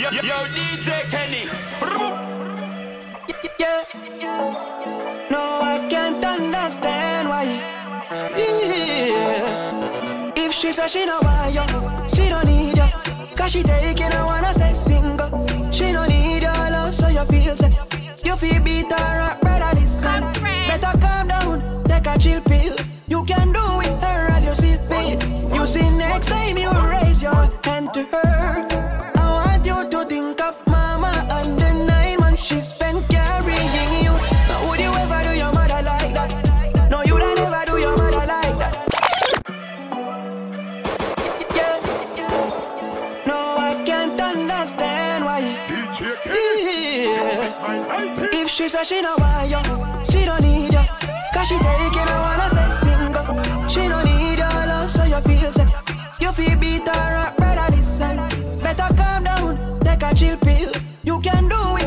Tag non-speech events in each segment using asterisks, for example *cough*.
Yo, yo, DJ Kenny. Yeah. No, I can't understand why. Yeah. If she says she don't want you, she don't need you. Cause she taking, I wanna stay single. She don't need your love, so you feel sick. You feel beat her up, brother, listen. Better calm down, take a chill pill. You can do it, her as you see fit. You see, next time you she says she don't want you, she don't need you. Cause she taking, I wanna stay single. She don't need your love, so you feel sick. You feel beat her up, listen. Better calm down, take a chill pill. You can do it,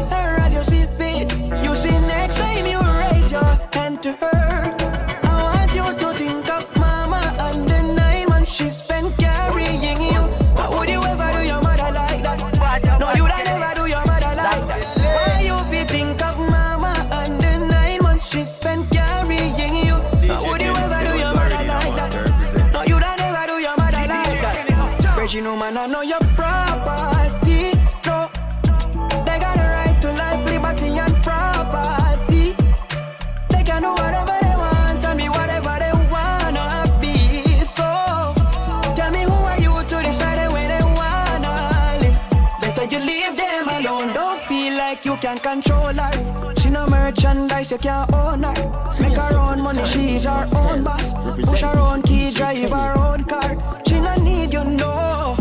merchandise, you can't own her. Make her own money, she's her own boss. Push her own key, drive her own car. She no need you, no.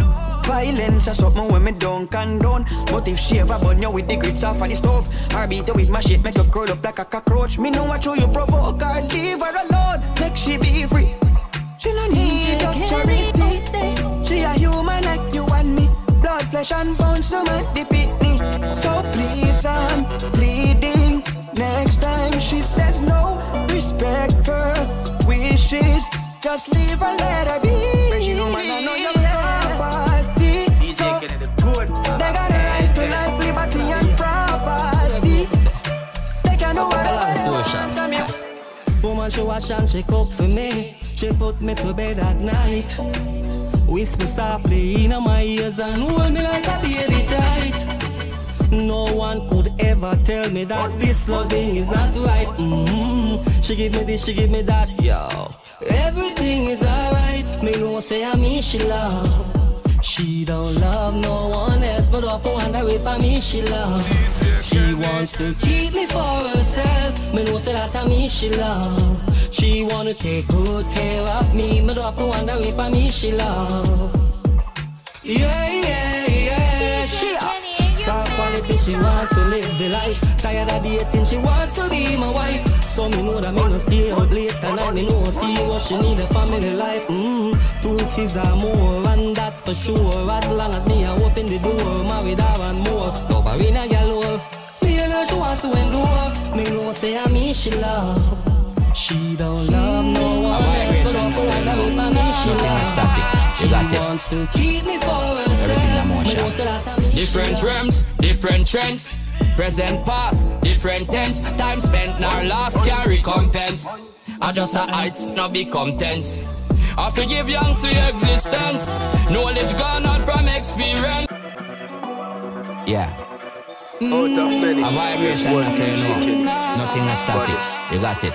Violence is something when me don't condone. But if she ever burn you with the grits off of the stove Or beat you with my shit, make you curl up like a cockroach. Me know what you provoke her, leave her alone. Make she be free. She no need your charity. She a human like you and me. Blood, flesh and bones to make the pitney So please, I'm pleading Next time she says no Respect her wishes Just leave her, let her be Reggie, no man, I know you're property DJ Kenny, the good. they got a right to life, liberty, and property. They can do whatever they want. Woman, she wash and she cook for me. She put me to bed at night. Whisper softly in my ears and hold me like a baby tight. No one could ever tell me that this loving is not right. mm She give me this, she give me that, yo. Everything is alright. Me know say I mean she love. She don't love no one else, but off the one that wait for me she love. She wants to keep me for herself. Me know say that I me she love. She wanna take good care of me, but off the one that wait for me she love. Yeah, quality, she wants to live the life. Tired of dating, she wants to be my wife. So me know that me no stay out late tonight. Me know see what she need a family life. Mm, two fifths or more, and that's for sure. As long as me I open the door, married her and more. Over in a galore. Me and her she wants to endure. Me know say I me she love. She don't love no one else, but vibration, off the say one that no. with me she Nothing is static. You got it. wants to keep me. Everything in motion. Me know say that I me she Different realms, different trends. Present past, different tense. Time spent now last can recompense. I just a height, not be contents. I forgive young to existence. Knowledge gone out from experience. Yeah. Out of many. A vibration, One I say DJ no. Nothing is static. You got it.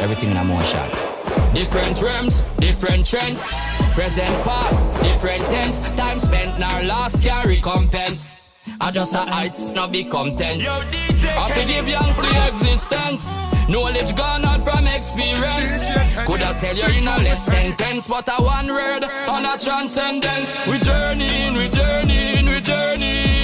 Everything in motion. Different realms, different trends. Present past, different tense. Time spent now lost, can recompense. I just a height, not be contents. Yo, DJ I Kenny. forgive young to existence. Knowledge gone out from experience. Could I tell you in a less sentence, but a one word on a transcendence. We journeying, we journeying, we journeying.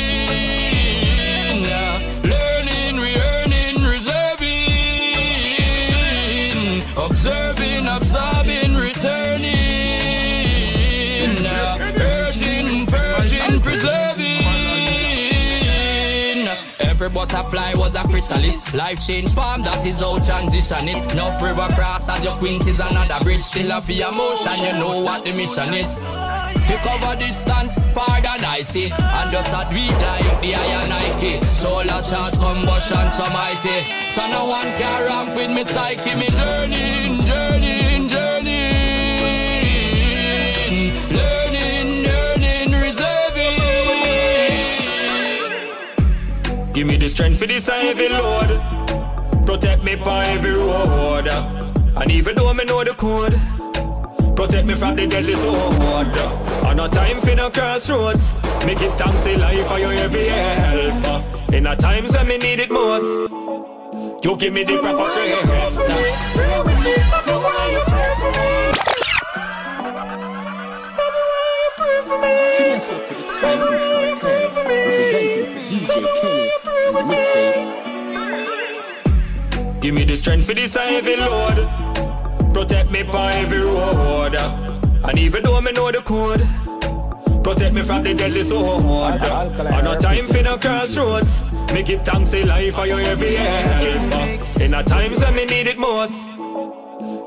Butterfly was a chrysalis. Life change form, that is how transition is. River cross as your quint is another bridge. Still a fear motion, you know what the mission is. To cover distance far than I see. And just that we like the iron Nike. Solar charge combustion so mighty. So no one can ramp with me psyche. Me journey, Give me the strength for this heavy load. Protect me by every road. And even though me know the code, protect me from the deadly sword. And no time for no crossroads. Me give thanks in life for your every help. In a times when me need it most, you give me the proper strength. Senior set to expand Roots Cartel, representing for DJ Kenny the mixtape. Give me the strength for this heavy load. Protect me by every road. And even though me know the code, protect me from the deadly sword. And no time for no crossroads. Me give thanks in life for your every help. In a times when me need it most,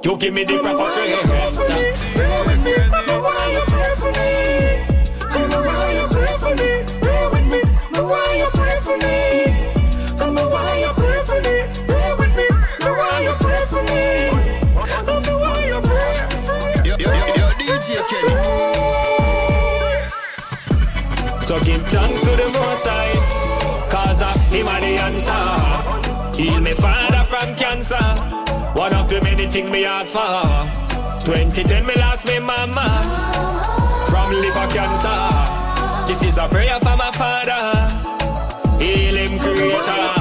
you give me the proper strength. So give thanks to the Most High, cause him are the answer. Heal me father from cancer, one of the many things me ask for. 2010 me lost me mama from liver cancer. This is a prayer for my father, heal him creator.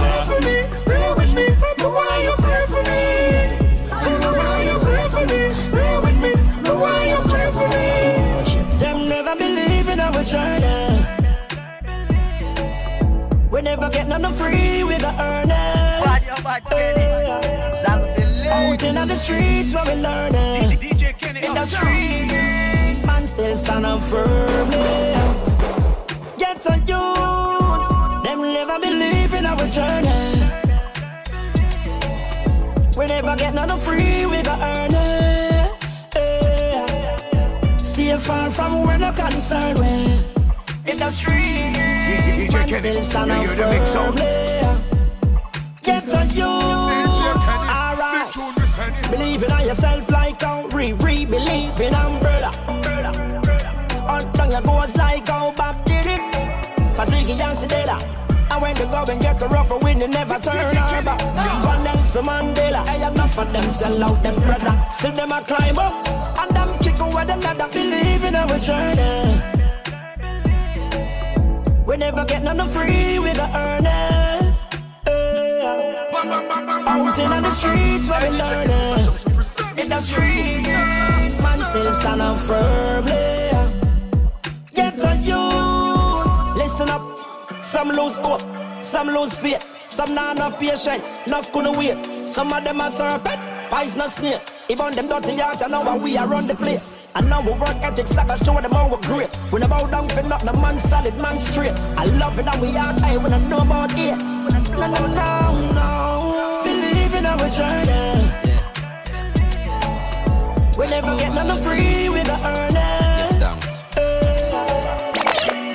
We never get none free with the earning. Out in the streets where we learning. In the streets, man still stand up firmly. Get a youth, them never believe in our journey. We never get none free with the earning. Stay far from where no concern man still stand up firmly. Get a youth, alright. Believe in yourself like how re re believe in umbrella. Hunt down your goals like how Bob did it. Fasiki and Sidela. And when the going get rough, win, you never turn her back. One Nelson Mandela. I am enough of them sell out them brother. See them a climb up and them kick away them ladder. Believe in our journey. We never get none of free with the earning. Out in the streets where we learning. In the streets, man still stand firmly. Get on you. Listen up. Some lose hope, some lose faith, some not not patient. Enough couldn't wait. Some of them are serpent, poisonous snake. Even them dirty yards, and now we are on the place. And now we work ethics, I gotta show them how we're great. We never bow down for nothing, a man solid, man straight. I love it and we are high when I know about it. No, no, no, no. Believe in our journey. We never get none free with the earning. Thanks.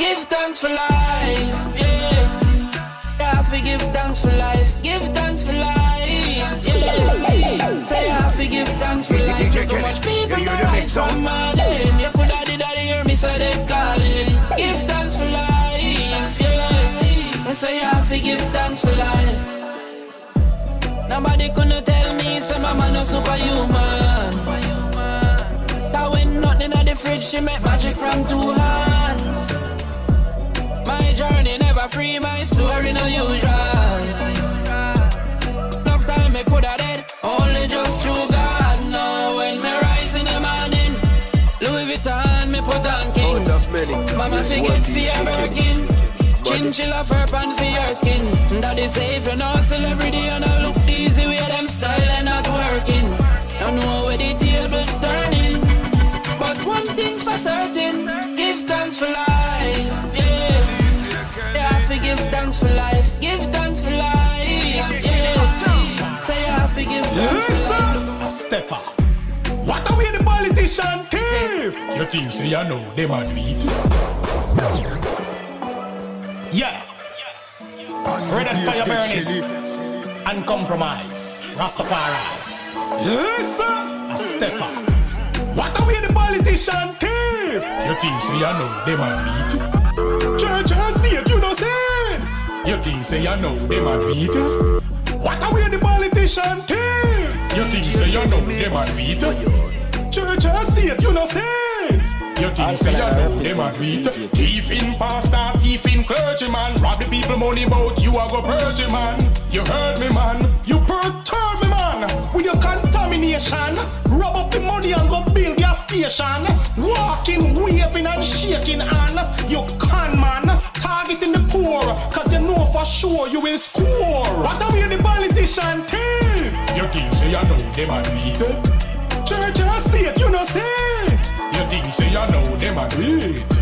Give thanks for life, yeah. Yeah, I forgive thanks for life. Life. Too much people You- you the from my lane. You could have did that hear me say they calling. Give thanks for life, yeah. I say I forgive thanks for life. Nobody couldn't tell me say my man a superhuman. That when nothing in the fridge, she make magic from two hands. My journey never free, my story no usual. Enough time me coulda dead, only just through God. King. Out of many. Mama There's forget one fear DJ working. Kenny. Chinchilla fur pan for your skin. Daddy say if you know hustle every day and I look easy way them style and not working. I know where the table's turning. But one thing's for certain, give thanks for life. Yeah. Yeah, I forgive thanks for life. Give thanks for life. Yeah. Say I forgive thanks for life. A stepper. What are we the politician thief. You think say you know them a do it? Yeah. Red and fire burning. And compromise. Rastafari. Yes, sir. A stepper. What are we the politician thief? You think say you know them a do it? Church and state, you know say it. You think say you know them a do it? What are we the politician thief? You think say you know them a do it? Church and state, you know say it. You think say you know them a do it? Thief in pastor, thief in clergyman. Rob the people money bout you a go purge man. You heard me man, you perturb me man. With your contamination, rub up the money and go build gas station. Walking, waving and shaking hand. You con man, targeting the poor. Cause you know for sure you will score. What are we the politician thief? You think say you know them a do it? Church and state, you know say it. You think say you know them a do it?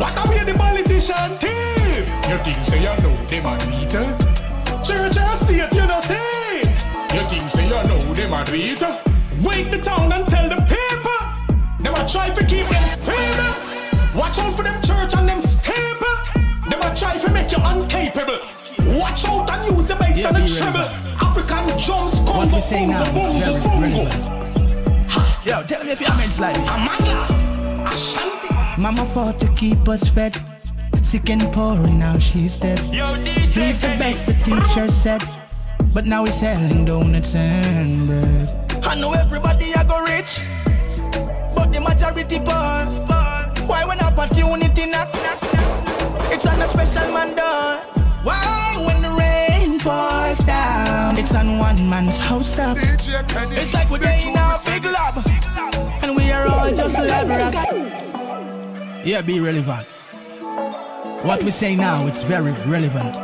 What are we the politician thief? You think say you know them a do it? Church and state, you know say it. You think say you know them a do it? Wake the town and tell the people. Them a try to keep them fed. Watch out for them church and them staple. Them a try to make you uncapable. Watch out and use the bass Yeah, and the treble. African drums, we say now bongo, is very bongo, bongo. relevant. Yo, tell me if you're meant like me. Amanda, Ashanti. Mama fought to keep us fed. Sick and poor, and now she's dead. Yo, He's the best, the teacher said. But now he's selling donuts and bread. I know everybody I go rich, but the majority poor. Why when opportunity knocks? It's on a special man door. Why when the rain pours down? It's on one man's house top. It's like we're in our big lab, and we are all just lab rats. Yeah, be relevant. What we say now, it's very relevant.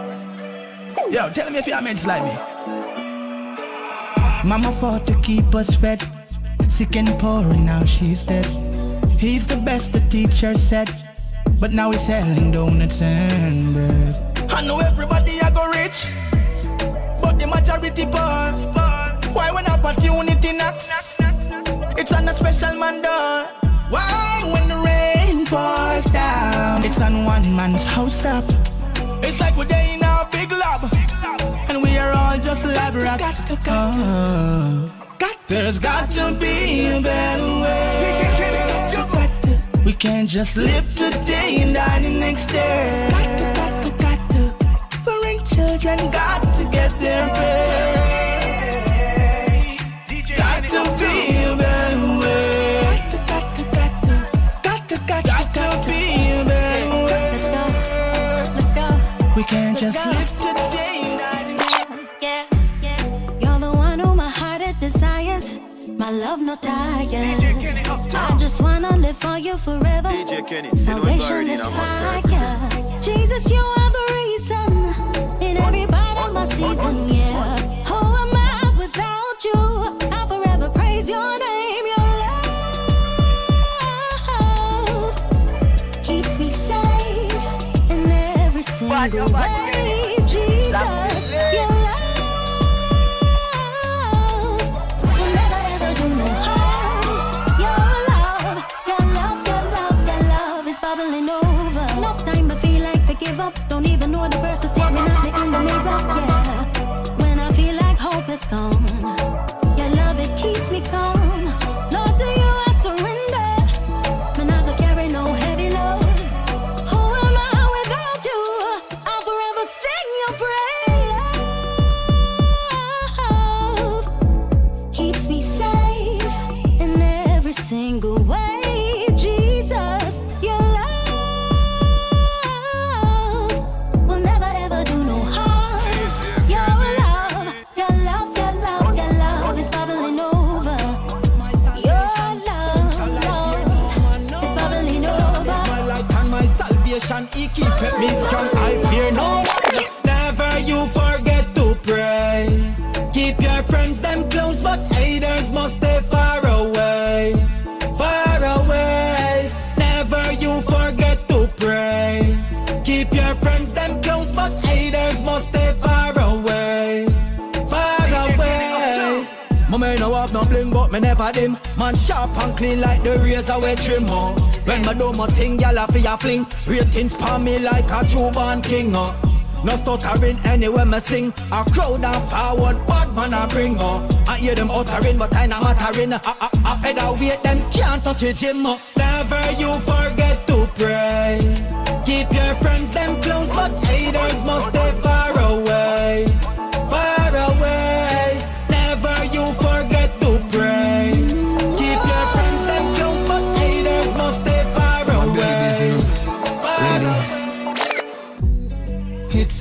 Yo, tell me if you're meant like me. Mama fought to keep us fed. Sick and poor, and now she's dead. He's the best, the teacher said. But now he's selling donuts and bread. I know everybody I go rich, but the majority poor. Why when opportunity knocks? It's on a special man door. Why when the rain pours down? It's on one man's house top. It's like we're there in our big lab, and we are all just lab rats. Oh. There's got to be a better way. We can't just live today and die the next day. Got to, got to, got to. Foreign children got to get their pay. Love no tired. I just wanna live for you forever. DJ Kenny. Salvation is already in our fire. Jesus, you are the reason in every part of my season. Yeah. Who am I without you? I'll forever praise your name. Your love keeps me safe in every single way. Jesus, Man sharp and clean like the razor we trim oh. When me do my thing, gyal a fi a fling. Ratings pan me like a true born king oh. No stuttering anywhere me sing. A crowd and forward, bad man a bring oh. I hear them uttering, but I not mattering. I, I, I featherweight them can't touch a gym. oh. Never you forget to pray. Keep your friends them close, but haters must stay far away,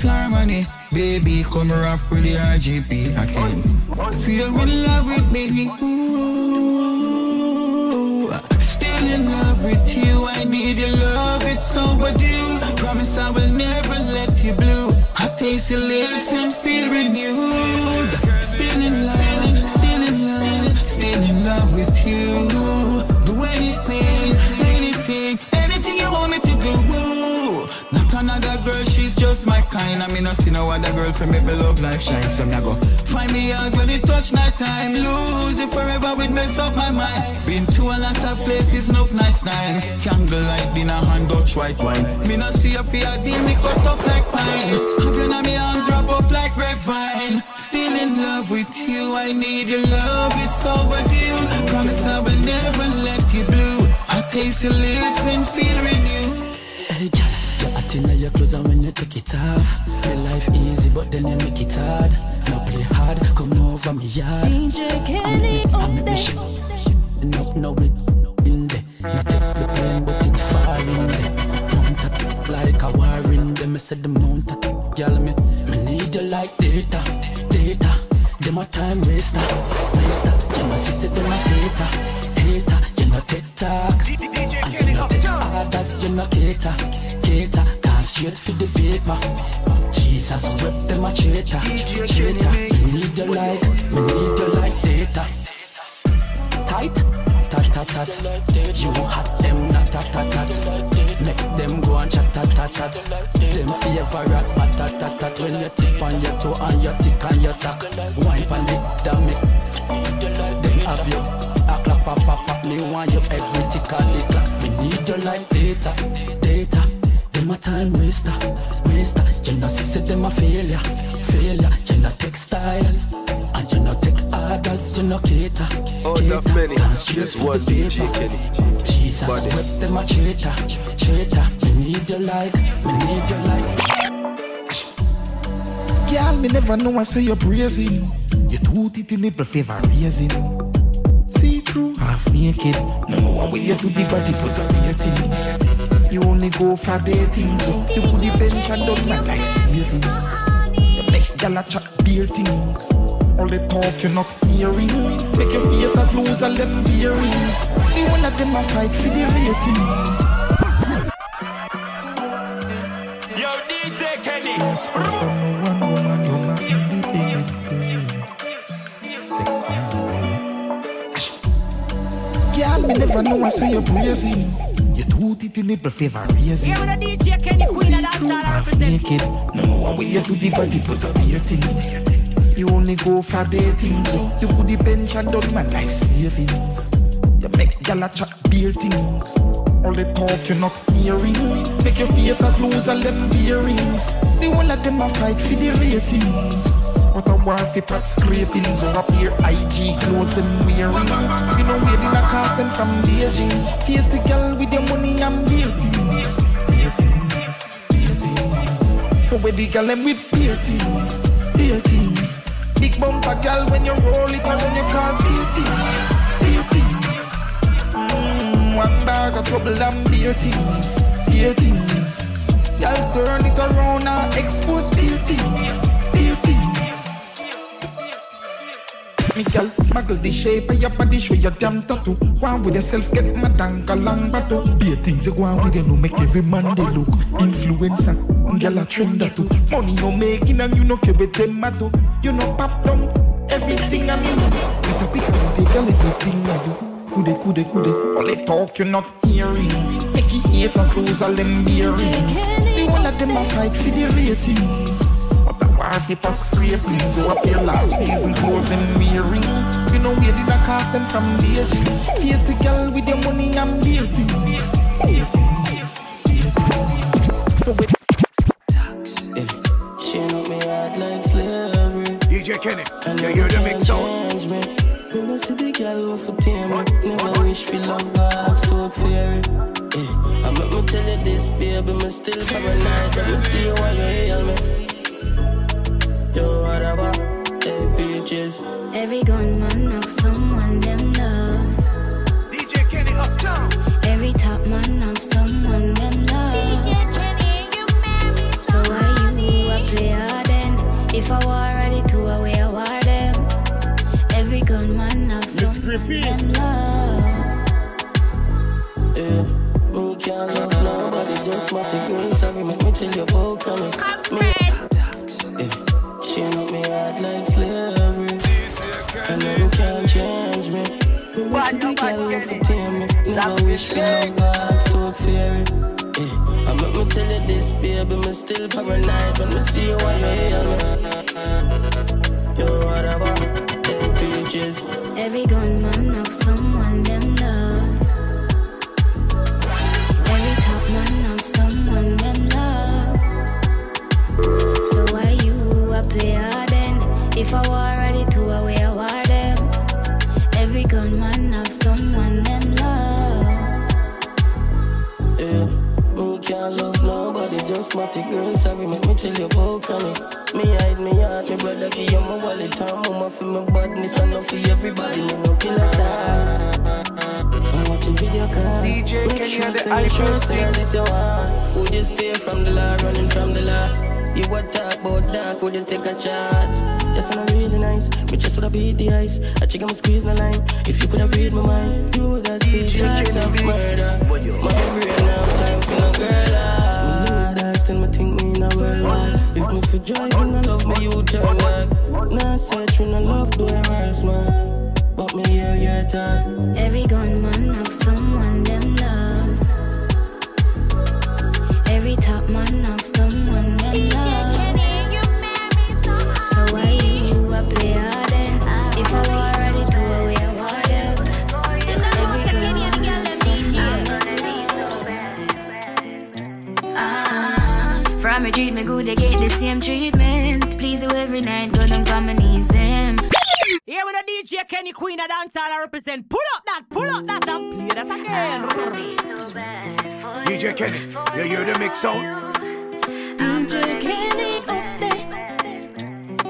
harmony, baby, come rock with the RGP again. Feel in love with me, ooh. Still in love with you, I need your love, it's overdue. Promise I will never let you blue. I taste your lips and feel renewed. Still in love, still in love, still in love with you. Just my kind. I mean, I see no other girl for me, love life shine. So me I go find me out when it touch night time. Lose it forever, would mess up my mind. Been to a lot of places, enough nice time. Candlelight dinner, hand Dutch white wine. Me no see a PRD, me cut up like pine. Have in my arms, wrap up like grapevine. Still in love with you, I need your love, it's overdue. Promise I will never let you blue. I taste your lips and feel renewed. Hey, girl, you're in your clothes and when you take it off. Your life easy, but then you make it hard. Now play hard, come over me yard. DJ Kenny I make me shit. No, no, it in there. Not take the pain, but it far in there. Mount up like a war in there. Me say the mount up, girl, me, me need you like data, data. Them a time waster, waster. You must see them a hater, hater. You not take talk. And you not you not cater, cater. Gone straight for the paper. Jesus, rep them a traitor, traitor. Me need you like, me need you like data tight, tat tat tat. You hot them not tat tat tat. Make them go and chat tat tat tat. Them favorite but tat tat tat. When you tip on your toe and you tick and you tack. Wine pan the damn Them have you. A clap pop pop pop. Me want you every tick and the clock. Me need you like data, data. Them a time waster, waster. You know see say them a failure, failure. You know textile. And you know take orders, you know cater. Out of cater. many, Gone straight there's for one the DJ paper. Kenny. Jesus, Baddest. whip them a traitor, traitor. Me need you like, me need you like. Girl, me never know I say you're praising. You too titty nipple favor raising. See through, half naked. No know what way you do the body, put up your things. You only go for dating, so you put the bench and done my life savings. You make gal a chat beer things. All the talk you're not hearing. Make your haters lose all them bearings. The one of them a fight for the ratings. Yo, DJ Kenny. One woman, woman, independent. Girl, me never know I say you're praising. You too titty nipple favor raising. Here with the DJ Kenny Queen and True, Dancehall half represent. naked. No what way you do the body, put up your things. You only go for dating, so you put the bench and done my life savings. You make gal a chat beer things. All the talk you're not hearing. Make your haters lose all them bearings. The one of them a fight for the ratings. What a war for pot scrapings or up here IG clothes them wearing. You know we're in a carton from Beijing. Face the girl with your money and beer things. So where the girl them with beer things, beer things. Big bumper girl when you roll it and when you cause beer things, beer things. Mm, one bag of trouble and beer things, beer things. Girl turn it around and expose beer things. Me girl, muggle the shape of your body, show your damn tattoo. Go on with yourself, get my dangle long battle. Be things you go on with you, no make every man they look. Influencer, girl a trend that too. Money no making and you no care with them matter. You know pop down everything I mean. With a pick up, take girl everything I do. Kude, kude, kude, all the talk you're not hearing. Make it haters lose all them bearings. The one of them a fight for the ratings. But that War pass scraping, so up your last season clothes them wearing. You know where did I cast them from Beijing? Face the girl with your money and beer things. So with She know me hard like slavery. DJ Kenny, And you never hear the can mix sound? me. We must see the girl who for tame me. Never wish for love, God's tooth fairy. Yeah. I eh, make me tell you this, baby, me still paranoid. Let me see you while you heal me. Yo, what about? Hey, peaches. Every gunman have someone them love. DJ Kenny uptown. Every top man have someone them love. DJ Kenny, you mad. So why you a play hard then? If I war ready to away I war them. Every gunman have someone them love. Yeah. Me can't love nobody, just my girl. Sorry, make me tell you about coming. Like slavery. And them can't change me. We must see the girl who for me. Never wish for love, God's tooth fairy. Yeah. I make me tell you this, baby, me still paranoid when me see you while you hear me. Yo, what about? Hey, peaches. My girl. Sorry, make me tell you about coming. Me hide me heart, me brother give you my wallet. Time mama for my badness, and not for everybody. Me no kill a time. I'm watching video call. DJ Make Kenny sure the say you sure iPhone thing. this you want. Would you stay from the law, running from the law? You would talk about dark, would you take a charge? Yes, I'm really nice. Me just woulda beat the ice. I check I'm squeeze the line. If you coulda read my mind, you woulda see tracks of murder. My brain still me think me in a world. If me for driving, I love me, you turn back. Nah, search when I love do a else, man. But me hear your talk. Every gunman have someone them me treat me good, they get the same treatment. Please you every night, go down on my knees, them. Here with the DJ Kenny Queen of Dancehall I represent. Pull up that, pull up that and play that again. DJ Kenny, you hear the mix sound? DJ Kenny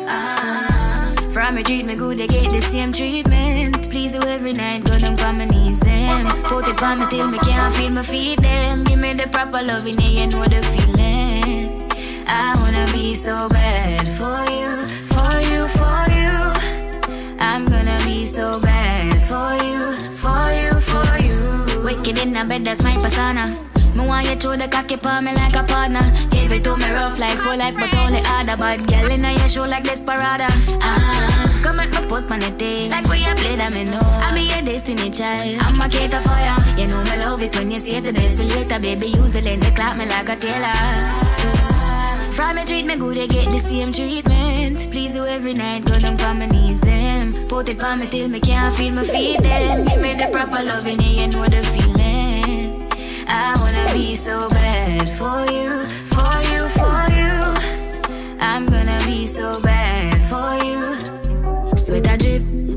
Ah, From me treat me good, they get the same treatment. Please you every night, go down on my knees, them. Put it on me till me can't feel my feet, them. Give me the proper loving, yeah, you know the feeling. I wanna be so bad for you, for you, for you. I'm gonna be so bad for you, for you, for you. Wicked in the bed, that's my persona. Me want you throw the cocky on me like a partner. Give it to me rough like pro life, but only other bad girl in your show like Desperada. Ah, come at me post on it, like we you play that me know. I be your destiny child. I'm a cater for ya. You know me love it when you save the best for later, baby. Use the lane to clap me like a tailor. From me treat me good, they get the same treatment. Please you every night, go down on my knees, them. Put it on me till me can't feel my feet, them. Give me the proper loving, yeah, you know the feeling. I wanna be so bad for you, for you, for you. I'm gonna be so bad for you. Sweat drip, drip.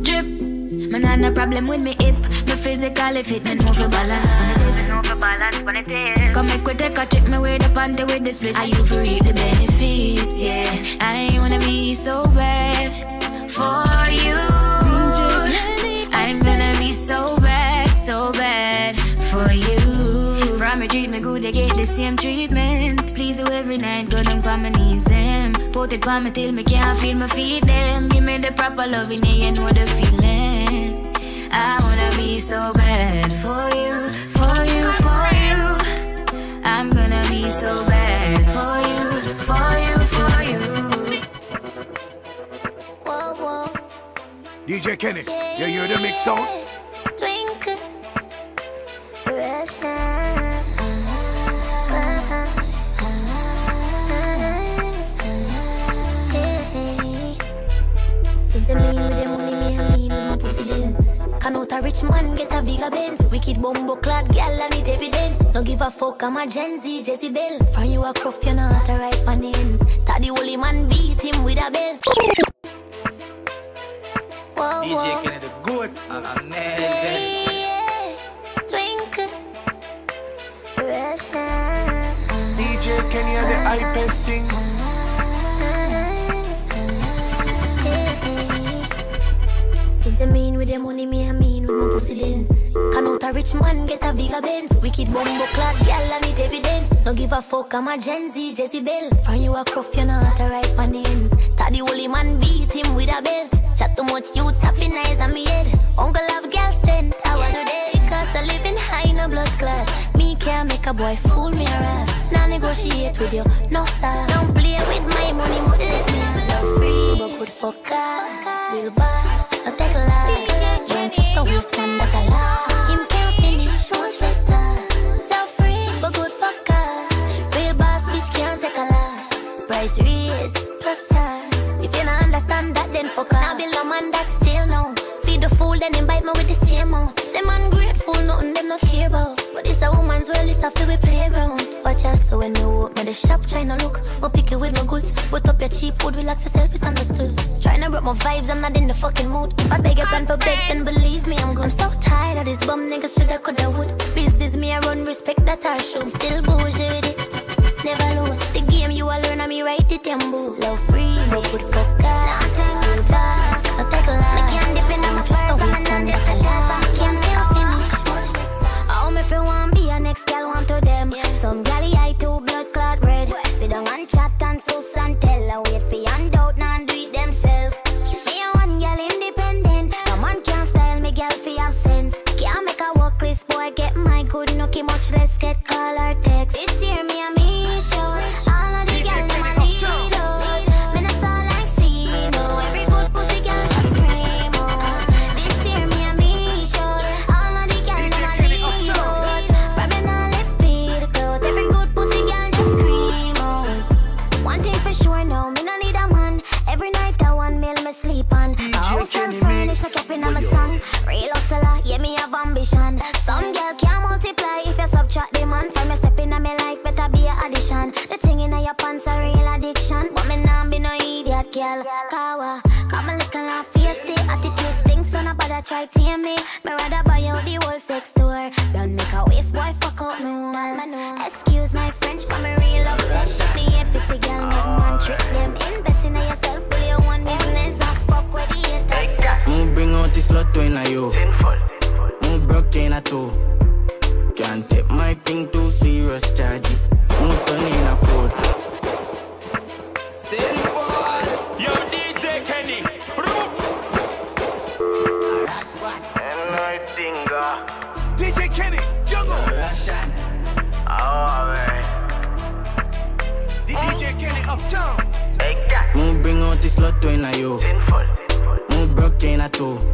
Man, not no problem with me hip. Me know for balance. Me know for balance. When it is. Come make we take a trip, me wear the panty with the split. Are you for reap the benefits? Yeah, I ain't wanna be so bad for you. I'm gonna be so bad, so bad for you. From me treat me good, they get the same treatment. Please you every night, go down on my knees, them. Put it on me till me can't feel my feet, them. Give me the proper loving, yeah, you know the feeling. I wanna be so bad for you, for you, for you. I'm gonna be so bad for you, for you, for you. Whoa, whoa. DJ Kenny, you hear the mix on? Twinkle. Russia. a rich man get a bigger Benz. Wicked bumbo clad gal and it evident. Don't give a fuck, I'm a Gen Z, Jezebel. From you a cruff, you know authorized my names. Taddy holy man beat him with a belt. Whoa, DJ whoa. Kenny the goat Yeah, amazing. yeah. Twinkle. Russia. DJ Kenny and the hypest thing. Since I mean with the money, me my pussy then. Can out a rich man get a bigger Benz? Wicked bumbo clad gal and it evident. No give a fuck, I'm a Gen Z, Jezebel. From you a cruff, you not authorized my names. Taddy holy man beat him with a belt. Chat too much, you tapping eyes on me head. Uncle have gal strength, I want today. Cost of living high, no blood clot. Me can't make a boy fool me or ass. Now negotiate with you, no sir. Don't play with my money, but listen, I love free. But good for cars, real boss, shop, tryna look. Or pick it with no goods. Put up your cheap food, relax yourself. My vibes, I'm not in the fucking mood. If I beg your plan for beg, then believe me, I'm. I'm so tired of this bum niggas, shoulda, coulda, would. Business me, I run, respect that I should. Still bougie with it. Never lose the game, you all learn on me right the tempo. Love free, no good for girl. Kawa, come a little and face the attitude stinks, so nobody try tame me. Me rather buy out the whole sex store. Don't make a waste boy fuck up me one. Excuse my French, but me real upset. Me hate pussy girl, make man trick them. Invest in yourself, pull your own business. and fuck with the haters. Mo bring out this lot in a yo. Mo broke in a two. Broke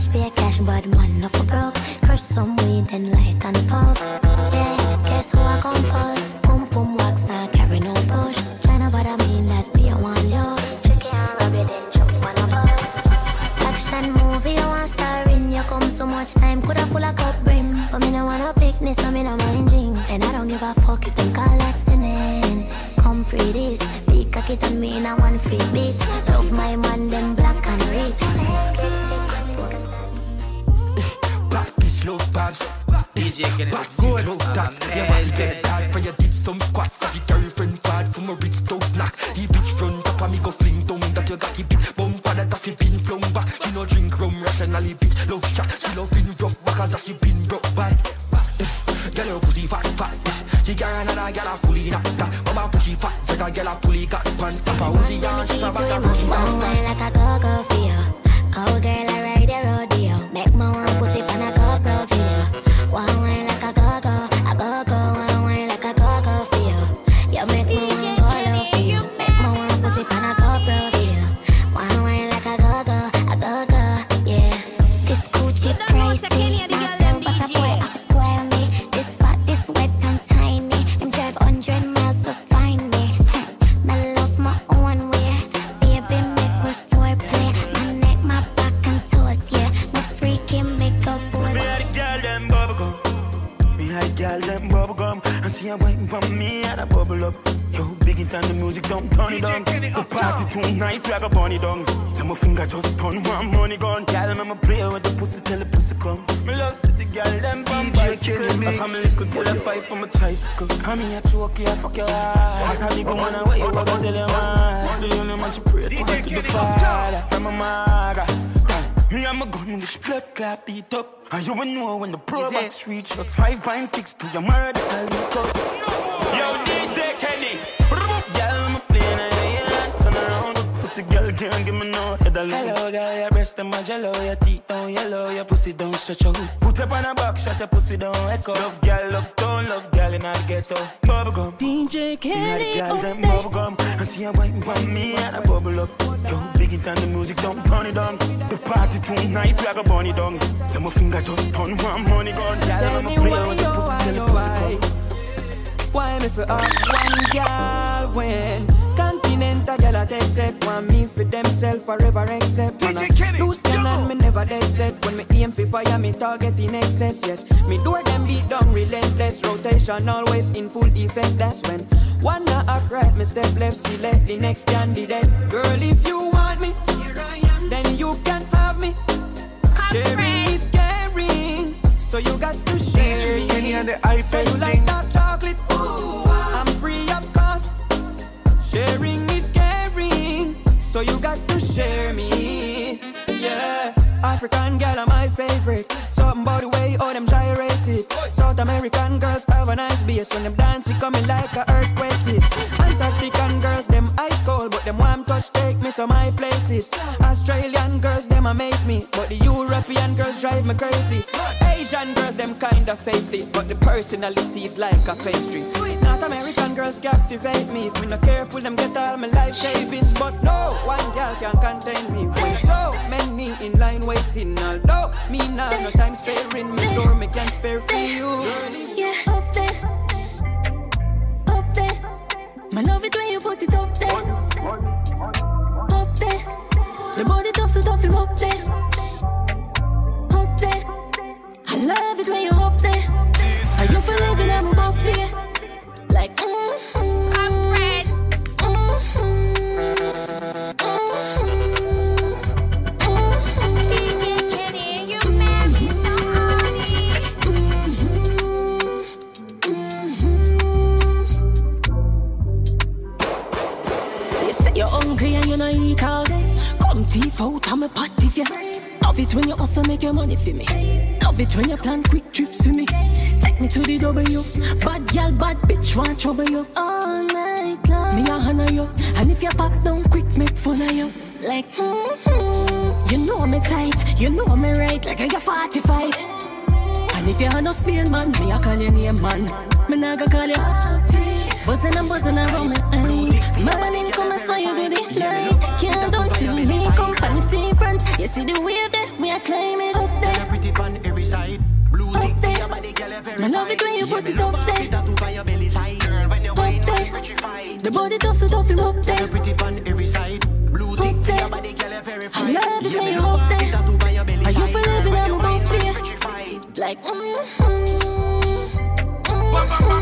cash, pay cash, but man, not for broke. Crush some weed and light and puff. Yeah, guess who I come for? Make a girl a pulley cut the pants. Papa and a bag of rockies. Like a go-go for you. Oh girl, I you will know when the pro box reach up. Five point six to your murder, I'll. Yo, pussy girl can't give me no head alone. Hello, girl, your breast them a jello, your teeth down yellow, your pussy don't stretch out. Put up on a box, shut your pussy down echo. Love girl, love down, love girl in the ghetto. Bubblegum. DJ Kenny. Yeah, the girl oh, them bubblegum. And she a wine on me and a bubble up. Yo, big it and the music don't turn it down. The party too nice, we a go burn it down. So my finger just turn one money gun. Girl, Tell I'm a me player why, with the pussy why, the pussy why? come. Why me for ask one girl when Continental girl take set. Want me for themself forever except DJ Kenny Loose cannon me never dead set. When me aim for fire me target in excess Yes, me door them beat down relentless. Rotation always in full effect That's when one a act right me step left Select the next candidate. Girl if you want me Then you can have me. Sharing is caring So you got to share me. Kenny and the Say you like dark chocolate Ooh, I'm free of cost. Sharing So you got to share me. Yeah African girl are my favorite. Something about the way all them gyrate it South American girls have a nice bass When them dance it coming like a earthquake hit Antarctican girls them ice cold But them warm touch take me to my places. Australian girls them amaze me. But the European girls drive me crazy Asian girls them kinda feisty But the personality is like a pastry North American girls captivate me If me not careful them get all my life savings But no one girl can contain me When so many in line waiting Although me now no time sparing Me sure me can spare for you Yeah, up there. Up there. My love it when you put it up there. Up there. The body tough, so tough him up there. I love it when you're up there. Are you for living? I'm above there. Like, mm-hmm. I'm red. You say you're hungry and you not eat all day. Come thief out of my pot if you Love it when you also make your money for me. Love it when you plan quick trips for me. Take me to the W. Bad gal, bad bitch, want trouble you. All night long. Me a honor you. And if you pop down quick, make fun of you. Like, mm-hmm. You know me tight. You know me right. Like I got 45. And if you are no spill man, me a call your name man. Me nah go call you Buzzing and buzzing around me. My money come and saw you do this like Can't don't tell me company You see the wave there, we are climbing up there Pretty on every side. Blue tick for your body, girl, you very I love it when you put it up there. tattoo by your belly side. Girl, when you wine, I'm petrified. The body tough so tough him up there Pretty on every side. Blue tick for your body, girl, you very I fine. love it when you up there tattoo by your belly Are you side. for Girl, living I'm you I'm petrified. Like mm-hmm. Every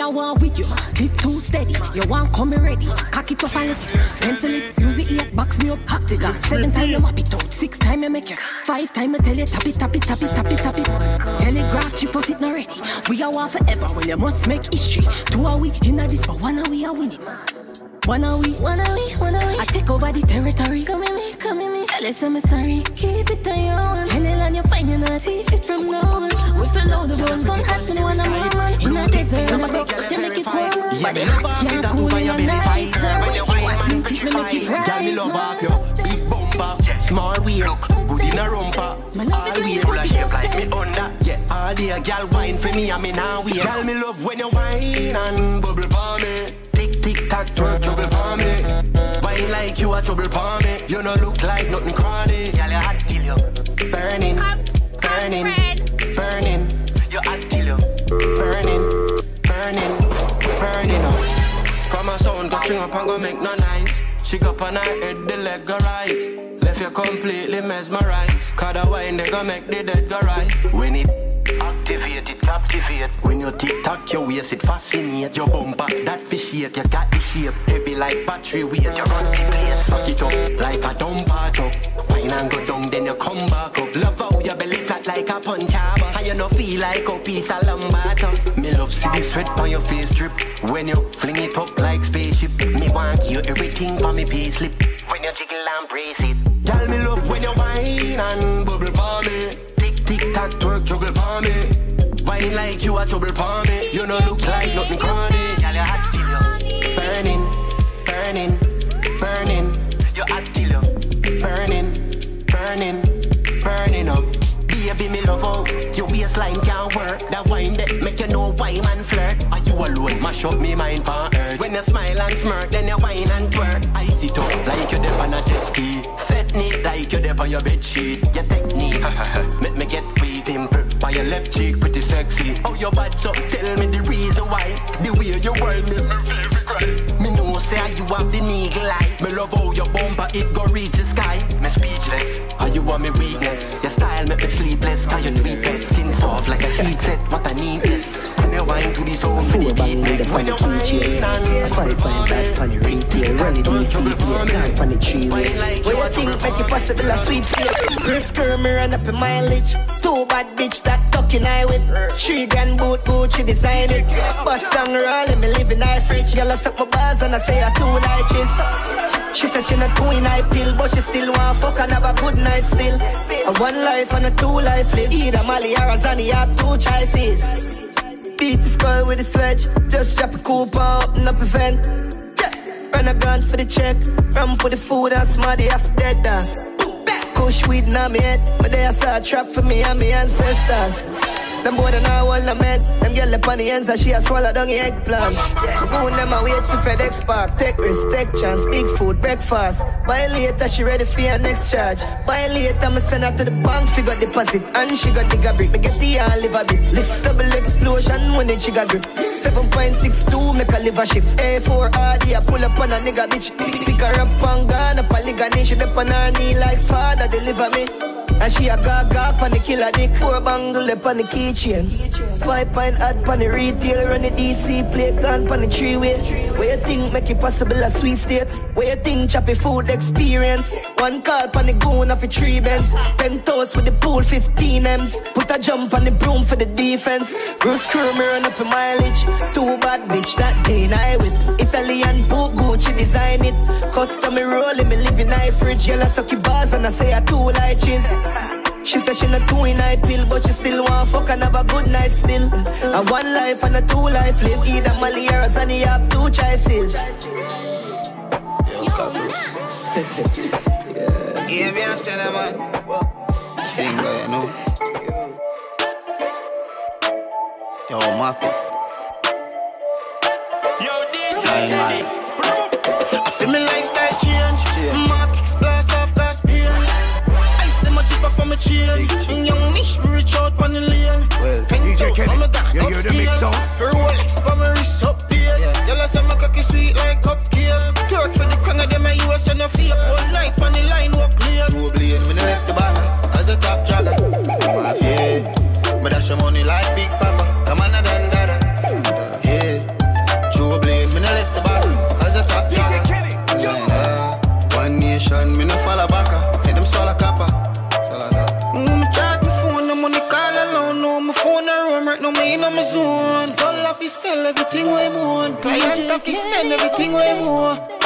I want with you, clip too steady. You want come ready, cock it up and let it Pencil it, use it box me up, hactical Seven time you map it out, six time you make it. Five time you tell you tap it, tap it, tap it, tap it, tap it. Telegraph, chip out it not ready. We are want forever, well you must make history. Two are we in a this, but one are we are winning one are we, one are we, one are we? I take over the territory. Come in me, come in me. Tell us I'm sorry Keep it on your own. And find you're not fit from now on. We fill out the bones on Me wanna more man In a desert in a book They make it warm Body hot, can't cool in a night When sneak it, me make it right Girl, me love off you. Big bumper, small weird, good in a rumper. All weird, full of shape like me under. Yeah, all day, girl, wine for me and me now weird. Girl, me love when you wine and bubble for me. Tick tick tack, twerk trouble for me. Wine like you a trouble for me. You no look like nothing chronic. Girl, you hot till you burning, burning, burning. You hot till you burning, burning, burning up. From a sound, go swing up and go make no noise. She up on her head, the leg go rise. Left you completely mesmerize. Cause the wine they gon' make the dead go rise. When it activate, it captivate. When you tick tock your waist, it fascinate. Your bumper, that fish you got the shape. Heavy like battery weight, you run the place. Fuck it up like a dump truck. Wine and go down, then you come back up. Love how your belly flat like a punch harbor. And you no feel like a piece of lumber. Me love see the sweat on your face drip. When you fling it up like spaceship. Me want you everything for me pay slip. When you jiggle and brace it. Girl, me love when you whine and bubble for me. Tick tick tock twerk juggle for me. Wine like you a trouble for me. You no look like nothing crony. Girl, you hot till you burning, burning, burning. You hot till you burning, burning, burning up. Baby, me love how your waistline can't work. That wine that make you know why man flirt. Are you alone? Mash up me mind on earth. When you smile and smirk, then you whine and twerk. I sit up like you dip on a jet ski. Set neat like you dip on your bed sheet. Your technique *laughs* make me get weak. Dimple by your left cheek, sexy. Oh, your butt up, tell me the reason why. The way you whine make me feel cry. Me know say you have the eagle eye. Me love how your bumper it go reach the sky. Me speechless. Are you want me weakness? Your style make me sleepless. Cause you tweetless. Skin soft like a sheet set. What I need wine to the sound. Four bang with the funny keychain Five point that funny retail. Run the DC, plant funny tree way What you think make it possible a sweet feel Chris me run up in mileage. Two bad bitch that tucking eye with Three grand boot Gucci design it. Bust down roll me live in high fridge. Girl I suck my bars and I say I two lights She said she not doing I pill But she still want fuck and have a good night still. A one life and a two life live Either Molly or Azani have two choices Beat the skull with a sledge. Just drop a coupon, open up a vent. Yeah. Run a gun for the check. Run for the food and smarty after dead dance. Kush weed in my head. But they saw a trap for me and my ancestors. Them boy don't know all the meds. Them girl up on the ends and she a swallow down the eggplant. Go them a wait for FedEx park. Take risk, take chance. Big food, breakfast. Buy later, she ready for your next charge. Buy later, me send her to the bank, figure deposit. And she got digger brick. Me get the and live a bit. Lift double explosion when the trigger grip. 7.62, make a liver shift. A4 RD, I pull up on a nigga bitch. Pick her up and gone, a polygon. She dip on her knee like father, deliver me. And she a gag gag on the killer dick Four bangle up on the keychain. Five pint ad on the retail Run the DC plate gun on the three way Where you think make it possible a sweet states? Where you think choppy food experience? One call on the goon of a three bends. Penthouse with the pool 15 M's. Put a jump on the broom for the defense. Bruce crew me run up a mileage. Two bad bitch that day night with Italian boot Gucci design it Custom me rolling me living high fridge Yellow sucky bars and I say I two light cheese she said she not doing I pill, but she still want fuck and have a good night still. A one life and a two life live. Either Molly or Sunny have two choices. *laughs* Yeah, me a say that man. Finger, you know. Yo, Marco. I feel me lifestyle change. Mark explosive off gas pain. Ice them a chip off from a chain. And young Mish everything we want. Client off, he send everything we want.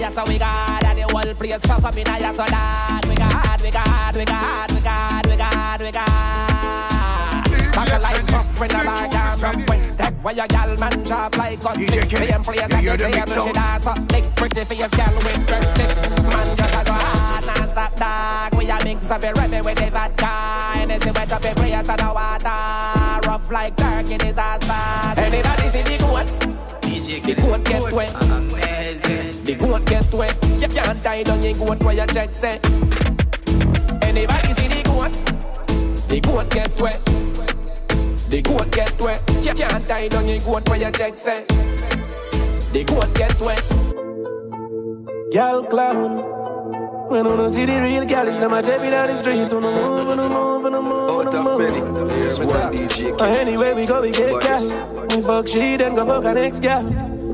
Ya so we got and the whole place. Fuck up in a ya so dog. We got, we got, we got, we got, we got, we got. Back a line fuck when a bar jam from when Take where your gal man drop like gun Kenny, Same place as the the same she sound? up Big pretty face gal with dress stick Man just a go hard non-stop dog. We a mix up it rebel with the vodka Hennessy wet up the place and the water. Rough like turkey disaster. Anybody see the goat? The goat get wet. The goat get wet. You can't die down your goat where your check say Anybody see the goat? The goat get wet. The goat get wet. You can't tie down your goat where your check say The goat get wet. Girl clown when I don't see the real girl, it's not my debit down the street. On the move, on the move, on the move, on the move. There's one DJ Uh, anyway, we go, we get gal. We fuck she, then go fuck her next gal.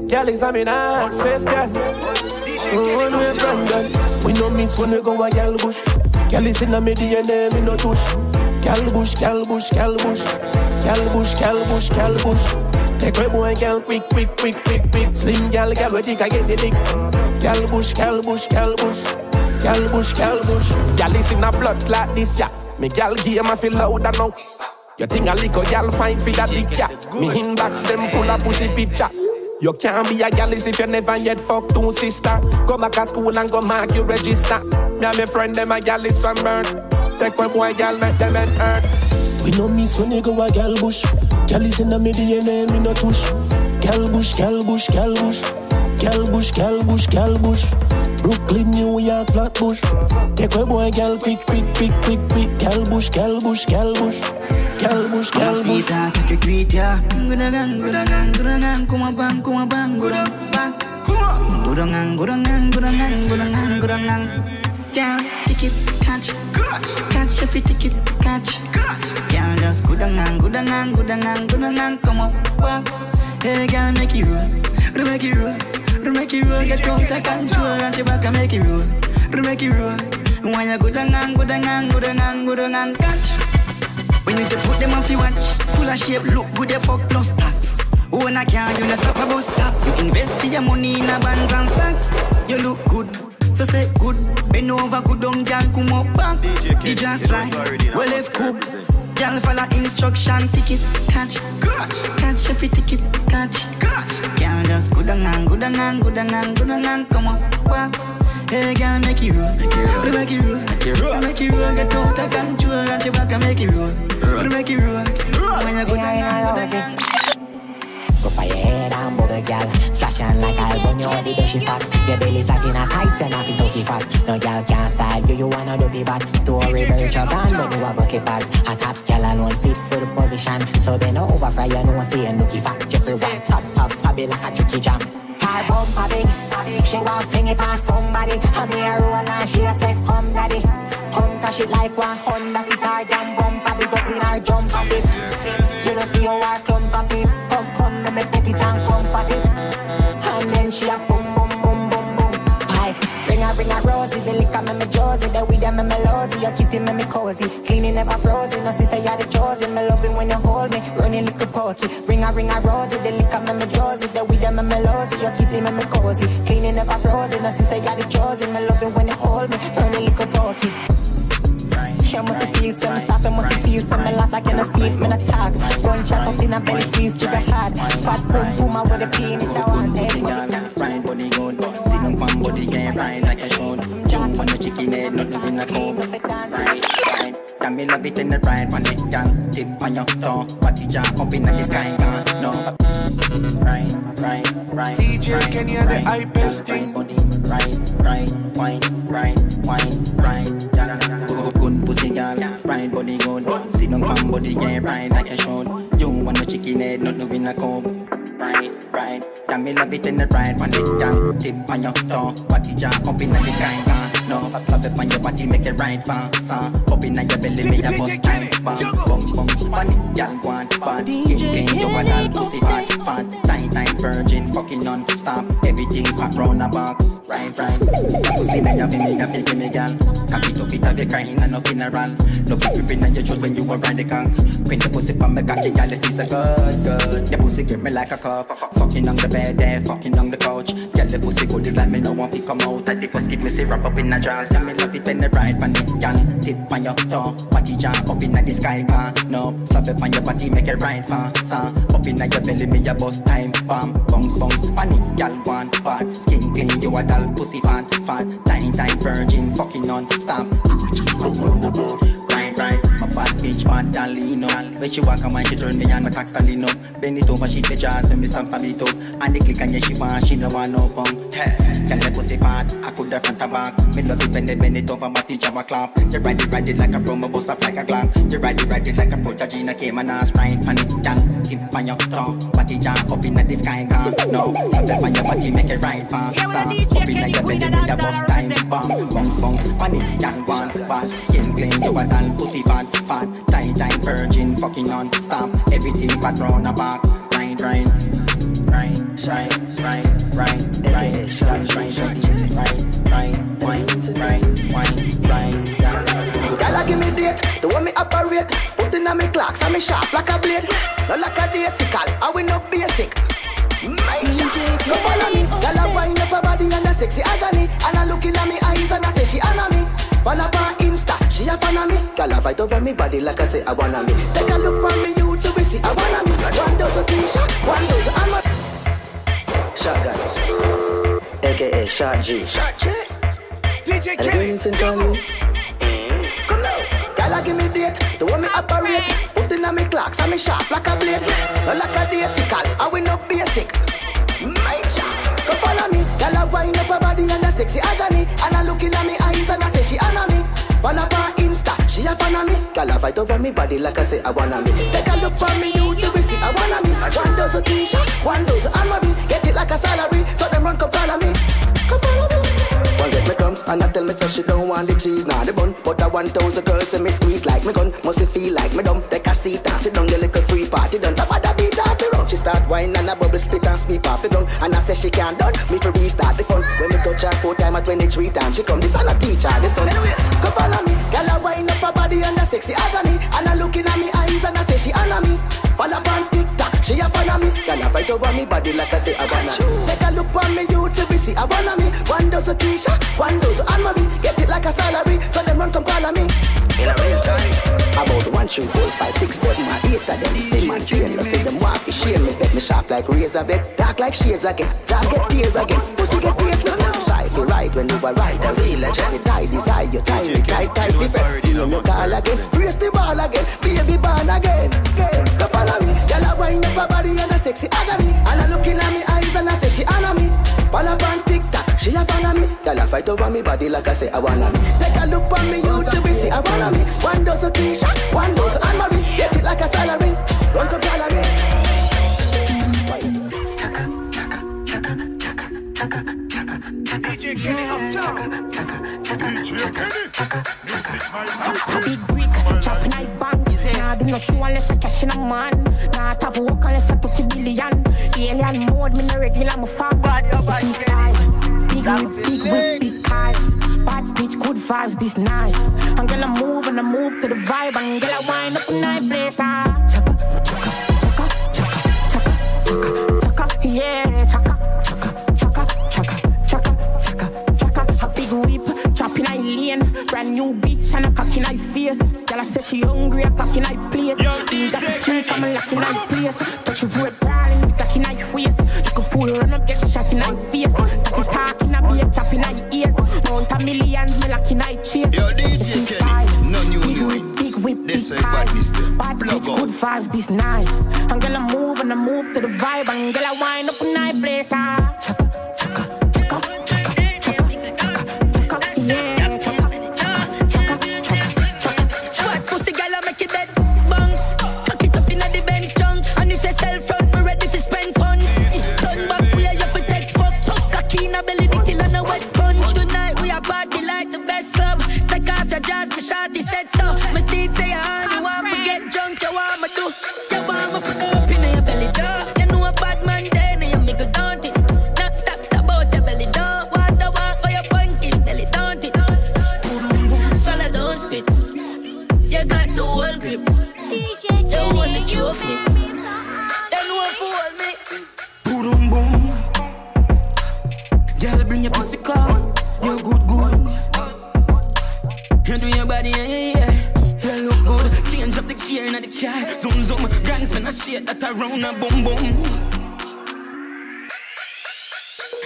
Gal me nah, space gal. One way from. We no miss when we go a gal bush. Gal is in a me DNA, me no touch. Gal bush, gal bush, gal bush. Gal bush, gal bush, gal bush. Take away boy, gal quick, quick, quick, quick, quick. Slim gal, gal, we think I get the dick. Gal bush, gal bush, gal bush. Gal bush, gal bush. Gal is in a blood like this, yeah. Me gal game, I feel louder now. You think a little gal fine for that dick, yeah. Me inbox them full of pussy picture. You can't be a gal if you never yet fuck two sister. Go back to school and go mark your register. Me and my friend them a gal is sunburn. Take one boy gal make them and hurt. We no miss when you go a gal bush. Gal is in the me DNA, me no touch. Gal bush, gal bush, gal bush. Gal bush, gal bush, gal bush. Brooklyn, New York, Flatbush. Take a boy, gal, quick, quick, quick, quick, quick. Gal bush, gal bush, gal bush. Gal bush, gal bush. Mamacita, que que greet ya. Gudangan, gudangan, gudangan, kuma bang, kuma bang, gudang bang. Gudangan, gudangan, gudangan, gudangan, gudangan. Girl, ticket, catch, catch if you ticket, catch. Girl, just gudangan, gudangan, gudangan, gudangan, come on, walk. Hey, girl, make it roll, make it roll, make it roll. Get out of control, and she back and make it roll, make it roll. When you gudangan, gudangan, gudangan, gudangan, catch. When you dey put them off you watch Full of shape, look good, they fuck plus tax. When I can't, you no stop about stop. You invest for your money in a bands and stocks. You look good, so say good. Bend over, good on, girl, come up back. The just fly, well if cool Girl, follow instruction, ticket, catch. Catch if you ticket, catch Girl, just good on, good on, good on, good on, come on, back Hey girl, make it roll, make it roll, make it roll, make it roll, make it roll. Get out of control, and she back and make it roll, make it roll. When you go down, go down. Go for your head and bubble gal Flashing like I'll burn your the dushy pot Your belly fat in a tights and off it turkey fat. No gal can style you, you wanna do be bad. To a reverse your band, but you a bucket pads A top gal alone fit for the position. So bend over fry, you know see a nookie fat. Jeffrey White, top, top, tabby like a tricky jam Car bumper big, she want fling it past somebody. Me a roll and she a say come daddy. Come cause she like one Honda fit her damn bumper Big up in her jumper bit. You know see how her clump a beat Come, come, let me pet it and comfort it. And then she a boom, boom, boom, boom, boom. Pie, bring her, bring her rosy The liquor me me Josie The weed me me lousy Your kitty me me cozy. Cleaning never frozen No sister you're the chosen. Me love it when you hold me Running little pokey Bring her, bring her rosy The liquor me me Josie The weed me me lousy Your kitty me me cozy Cleaning never frozen No sister you're the chosen Me love it when you hold me Running little pokey you must feel some soft, you must feel some me laugh like in a seat, me not talk. Gunshot up in a belly squeeze, trigger hard. Fat boom boom, I with a penis, I want it. Ride body good, sit down on body, yeah, ride like a should. Jump on the chicken head, nothing in a comb. Ride, ride. Yeah, me love it in the ride when it can tip on your toe. Body jack up in the sky, can no. Right, right, right. DJ Kenny, the thing. Right, right, wine, right, wine, right. Yeah, good, good pussy girl, ride body good. Sit down on body, yeah, ride like a should. You want the chicken head, nothing in a comb. Right, right. Yeah, me love it in the ride when it can tip on your toe. Body jack up in the sky, can no. Slap it on your body, make it right fast. Uh. Up in your belly, me a bust time. Bounce, bounce, bounce. Funny, Gal want bad, skin clean, you a doll pussy fat, fat, tight, tight, virgin, fucking non-stop. Everything fat round the back, right, right. That pussy now you be me, me gal. Cock it up, it have you crying and no funeral. No be creeping on your throat when you around the gang. Queen the pussy from me cocky, gal, it is a good, good. The pussy grip me like a cup. Fucking on the bed there, fucking on the couch. Gal, the pussy good is like me no want to come out. The first give me say wrap up in a jaws. Gal, me love it when they ride on it, gal. Tip on your toe, body jump up in the sky, car. No, slap it on your body, make it right uh, fast. Up in your belly, me a bust time, bam, bounce, bounce. Panic, gal, one bad, skin clean, you a doll, pussy fan, fan. Tiny, tiny virgin, fucking non-stop. Bad bitch, bad than lean up. When she walk on mine, she turn me on, my tax standing up. Bend it over, she the jazz, when me stamp stamp it up. And the click and yeah, she want, she no want no punk. Can the pussy fat, I could have front and back. Me love it when they bend it over, my teacher my clap. You ride it, ride it like a promo, bust up like a clamp. You ride it, ride it like a pro, Gina came and asked, right, pan it, Keep on your tongue, body jam up in the sky, car. No, stop it on your body, make it right fast. Up in your belly, me a bust time, bam, bounce, bounce. Gal, one, bad, skin clean, you a done, pussy fat, fat, tight, tight, virgin, fucking non-stop. Everything fat round the back, right, right, right, right, right, right, right, shot, right, ready, right, right, wine, right, wine, right, Gala give me date, the way me operate. Put in a me clocks and me sharp like a blade. Not like a daysical, I we no basic. Major, go follow me. Gala wind up her body and a sexy agony. And a looking at me eyes and I say she honor me. Follow her Insta, she a fan of me. Gala fight over me body like I say I wanna me. Take a look on me, you to see I wanna me. One dozen t-shirt, one dozen my shotgun, aka Shot G. Shot G. DJ sincerely. Come now, Gala give me date, the way me operate. Put in a me clocks me sharp like a blade. Not like a daysical, I we no basic. Major, come follow me. Gala wind up her body and a sexy agony. And a looking at me eyes and I say she honor me. Follow her Insta, she a fan of me. Gala fight over me body like I say I wanna me. Take a look on me, you to be see I wanna me. One dozen t-shirt, one dozen my Get it like a salary, so them run come follow me. Come follow me. One get me and I tell me so she don't want the cheese, nah the bun. But I want thousand girls and me squeeze like me gun. Must feel like me dumb? Take a seat and sit down, get little free party done. Top of the beat off the run. She start whining and a bubble spit and speak off the gun. And I say she can't done. Me for restart the fun. When me touch her four time at 23 times, she come. This and a teacher, this son. Come follow me, girl I wind up her body and a sexy agony. And I looking at me eyes and I say she honor me. Follow on TikTok, she a of me. Girl I fight over me body like I say I wanna. Take a look on me, you to be see I wanna me. One dozen t-shirt, one dozen and my Get it like a salary, so them run come call on me. In a real time. About one, three, four, five, six, seven, of them. See my train, you see them walk, shame me. Bet me sharp like razor blade, dark like shades again. Just get tear again, pussy get tears me. Shy fi ride when you a ride a real legend. You die desire, you time me tight, tight different. Hear me call again, brace the ball again, baby born again. again. Come follow me, girl I wind up her body and a sexy agony. And I looking at me eyes and I say she honor me. Follow on TikTok, she a fan of me. Girl I fight over me body like I say I wanna me. Take a look on me, you to be see I wanna me. One dozen t-shirt, one dozen and Marie. Get it like a salary, one come call me. DJ Kenny uptown. DJ Kenny. Big brick, chopping I bang. Nah, do no show unless I cash in a man. Nah, top work unless I took a billion. Alien mode, me no regular, my fan. Freestyle. Big whip, big whip, big cars. Bad bitch, good vibes, this nice. And girl, I move and I move to the vibe. And girl, I wind up a night place. Ah, chaka, chaka, chaka, chaka, chaka, chaka, chaka, yeah, chaka, chaka, chaka, chaka, chaka, chaka, chaka. A big whip, chopping I lane. Brand new bitch and a cock in I face. Girl, I say she hungry, a cock in I plate. We got the key, come and lock in I place. Touch your road, brawling, with cock in I face. Fool, run up, get shot in I face. Tap it, talk in a beer, tap in I ears. Mount a millions, me lock night I chase. Yo, DJ Kenny, no new Big new whip, big whip, big This way cars. badness there. Bad bitch, good vibes, this nice. And girl, I move and I move to the vibe. And girl, I wind up a night place. Ah, see it say you want forget junk, you want me do. You want me Grand spin a that around a boom boom.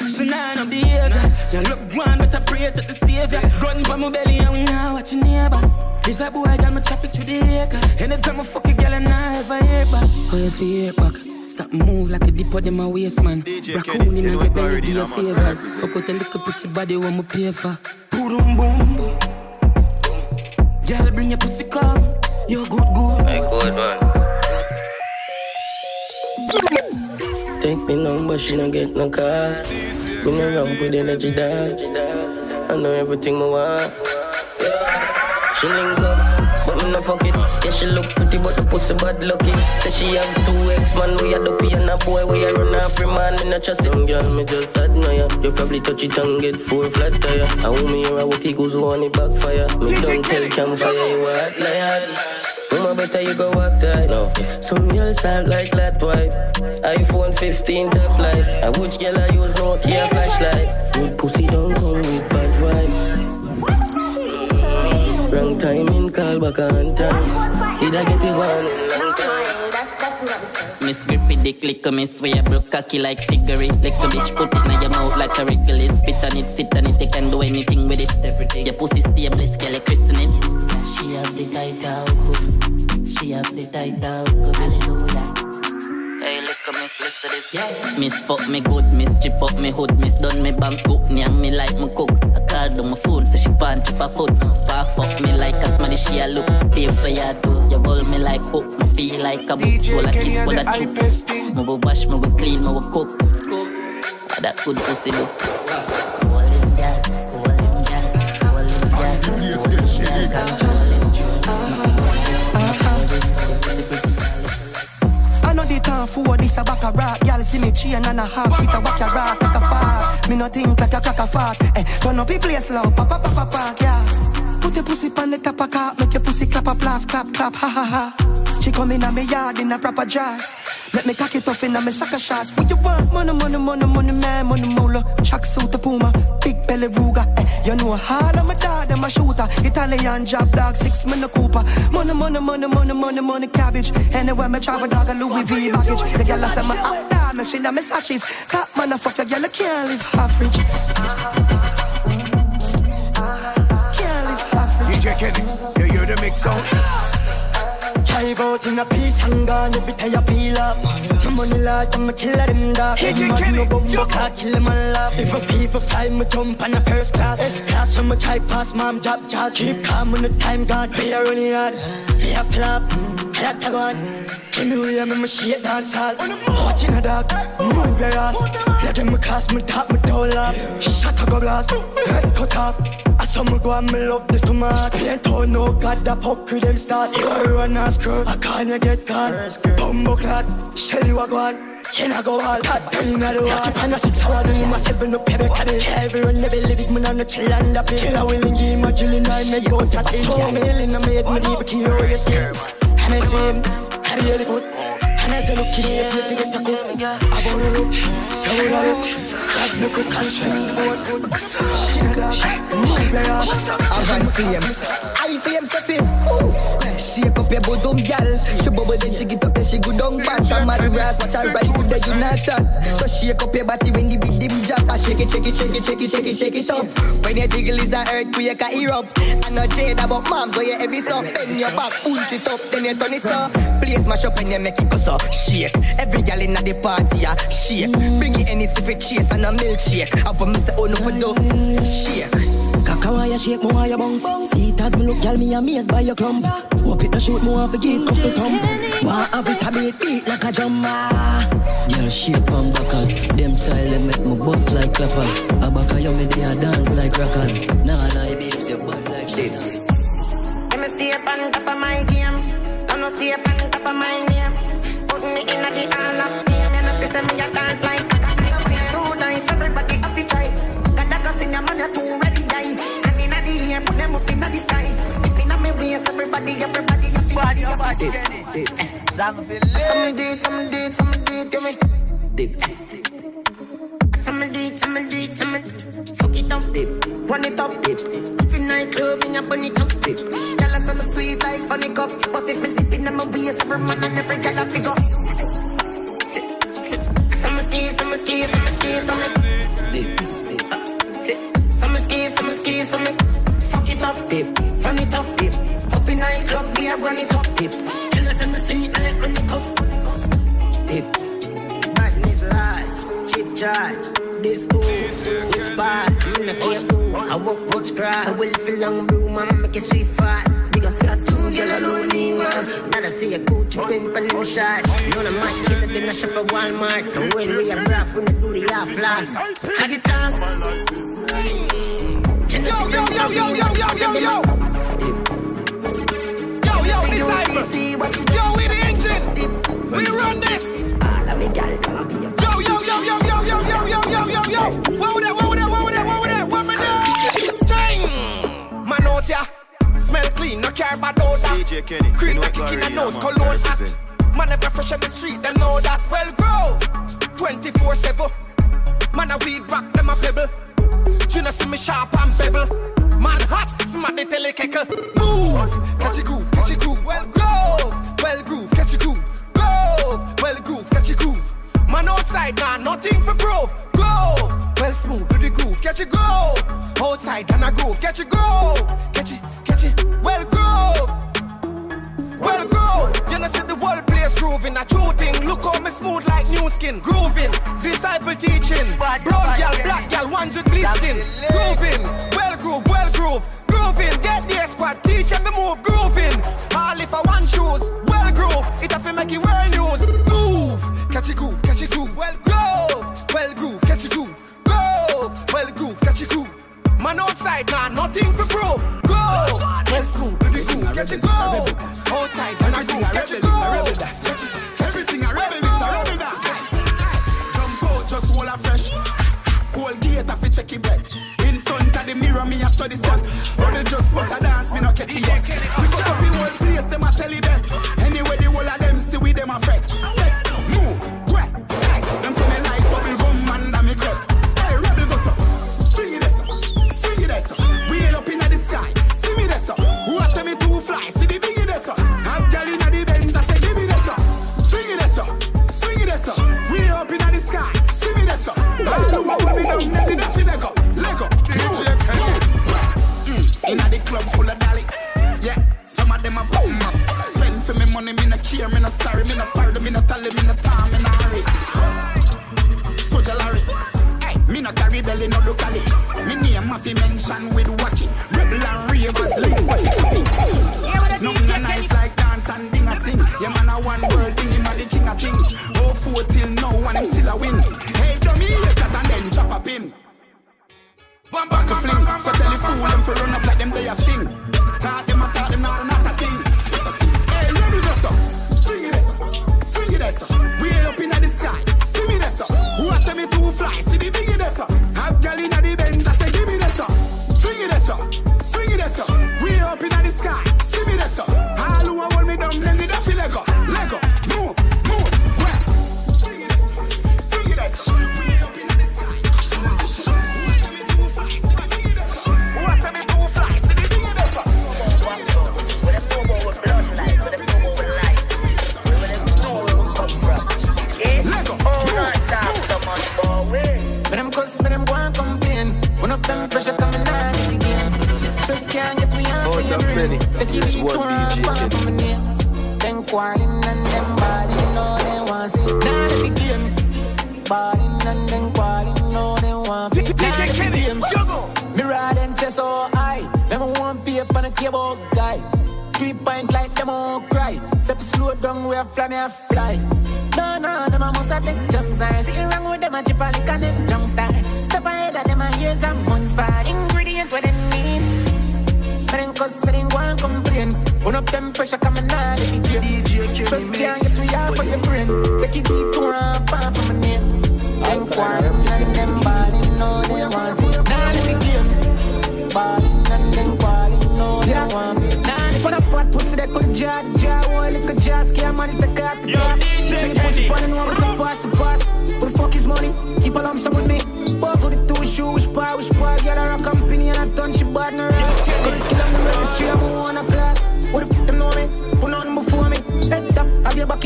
So now no behavior. You look one, but I pray to the savior. Gun for my belly, and we now watch your neighbor. This a boy got me traffic through the acre. Anytime I fuck a girl, and I ever hear back. Oh, you feel back. Stop move like a dip of them a waist man. Raccoon in your belly, do your favors. Fuck out a little pretty body, what me pay for. Boom boom. Girl, bring your pussy come. You're good, good. Hey, good man. Take me number, she don't get no call. Me no wrong with energy, dog. I know everything me want. Yeah. She link up, but me no fuck it. Yeah, she look pretty, but the pussy bad lucky. Say she have two ex man, we a dopey and a boy, we a run off man. Me not trust him, girl, me just admire. You probably touch it and get four flat tire. I when me hear a walkie goes on it backfire. Me don't tell campfire, you a hot lion. Mama better you go up that no. Some girls sound like that wife. iPhone 15 top life. I watch girl I use Nokia flashlight. Good pussy don't come with bad vibe. Wrong time in call back on time. Did I get it one? Miss grippy dick lick me swear broke cocky like figure it. Like a bitch put it in your mouth like a wriggly. Spit on it, sit on it, you can do anything with it. Everything. Your pussy stable, scale christen it. She have the tight good. She have the tight down Yeah. Miss fuck me good, miss chip up me hood, miss done me bank book, nyang me like me cook. I called on my phone, so she pan chip her foot. Pa fuck me like a smarty, she a look. Pay for ya too, you hold me like hook. Me feel like a book, full of kiss for the truth. Me will wash, me will clean, me will cook. Ah, That good pussy do. Hold him, girl, hold him, girl, hold him, girl, The for this a back a rock. Y'all see me chain and a half sit a back a rock like a fart. Me no think like a cock a fart. Eh, turn up the place loud, pa pa pa pa pa, yeah. Put your pussy on the top of car, make your pussy clap a blast, clap clap, ha ha ha. She come in a me yard in a proper jazz. Let me cock it off in a me sucker shots. What you want? Money, money, money, money, man, money, moolah. Chuck suit the puma, big belly Ruger. Eh, you know how I'm a dog, them a shooter. Italian job dog, six minute Cooper. Money, money, money, money, money, money, cabbage. Anywhere me travel, dog a Louis V baggage. The girl I say my up down, me she na me satches. Top man, I fuck your girl, I can't live rich. Can't live rich. DJ Kenny, you hear the mix out in a piece and gone, every time you peel up. On I'm a killer dog. Hey, I'm Kenny, jump. kill them all. If a people fly, me jump on a first class. S class, I'm a try pass, mom job charge. Keep calm when the time gone. Be a running hard, be a plop, I like to go on. Give me way, I'm in my shit dance hall. In a dog, move your ass. Let them cast me top, me down up. Shut up, go blast, head cut up. Me go and me love this too much. Ain't told no God that fuck with them start. You run a skirt, I can't get caught. Bumbo clot, Shelly wagwan. Can I go all hot? Telling her the walk. Keep on a six hours and in my seven up every carry. Everyone level living, man on the chill and the pill. I will my drilling, I make go chat in. I made me deep curious. And I see him, I really good. And as I look in I get the good. I wanna look, I wanna look. God, look at constant, what good. In a dark, move your ass. Avant flames, I flames the film. Shake up your bottom, girl. She bubble then she get up then she go down bad. I'm a ras, watch her good that you. So shake up your body when the beat dim drop. I shake it, shake it, shake it, shake it, shake it, shake it up. When you jiggle is a earthquake, I ear up. I know Jada but mom, so you heavy so. Bend your back, punch it up, then you turn it so. Place mash up and you make it go so. Shake. Every girl in the party, yeah, shake. Bring it any if it chase and a milkshake. I want me say oh no for do. Shake. Kakawaya shake, mo wire bounce. See it as me look, girl, me amazed by your clump. Hope it no shoot, mo want forget couple thumb. Want have it a beat, beat like a drummer. Girl, shape and backers. Them style, them make me bust like clappers. A back you, me they a dance like rockers. Nah, lie, babes, you bad like shit. Let me stay up on top of my game. I'm not stay up on top top of my name. Putting it in the all of fame. You know, see, me a dance like Too everybody to try. Got that gas in your man, you're too ready, die. And in the air, put them up in the sky. If in my waist, everybody, everybody, to body, your body. Eh, eh, eh. Some do it, some do it, some do it, you make dip. Some do it, some do it, some fuck it up, dip. Run it up, dip. If in nightclub, in a bunny cup, dip. Tell us I'm sweet like honeycomb, but if me dip in my waist, every man and every girl I figure. Some ski, some ski, some dip. Some ski, some ski, some fuck it up, dip. Run it up, dip. Up in nightclub, we are run it up, dip. Tell us I'm sweet like honeycomb, dip. Badness large, cheap charge. This boo, which in the care. I walk watch cry. I will feel long blue, man, make it sweet fast. Because I two girl alone need man. Now I see a Gucci pimp and no shot. None of my killer than a shop at Walmart. So when we are rough, we the half last. Have it up. Yo, yo, yo, yo, yo, yo, yo, yo. Yo, yo, disciple. Yo, we the engine. We run this. Yo, yo, yo, yo, yo, yo, yo, yo, yo, yo, would that, what Smell clean, no care about all that. DJ Kenny. Cream you know a kick in the nose, cologne act. Man ever fresh on the street, them know that. Well, grow. 24-7. Man a weed rock, them a pebble. You know see me sharp and pebble. Man hot, smart the telekekkel. Move, catch a groove, catch a groove. Well groove, well groove, catch a groove. Groove, well groove, catch a groove. Man outside now, nothing for proof. Groove, well smooth to the groove, catch a groove. Outside and a groove, catch a groove. Catch it, catch it, well groove. Well groove, you know see the whole place grooving. A true thing, look how me smooth like new skin. Grooving, disciple teaching. Brown gal, black gal, ones with bleed skin. Grooving, well groove, well groove. Grooving, get the squad, teach them the move. Grooving, all if I want shoes. Well groove, it have to make you wear news. Move, catch a groove, catch a groove. Well groove, well groove, catch a groove. Groove, well groove, catch a groove. Man outside now, nothing for prove. Go, well smooth, do the catch a go. Outside, and I go, catch a go. Everything a rebel is a rebel. Jump out, just hold a fresh. Cold gate, I fi check it back. In front of the mirror, me a study step. Rebel just bust a dance, me no catch it. We fuck up the whole place, them a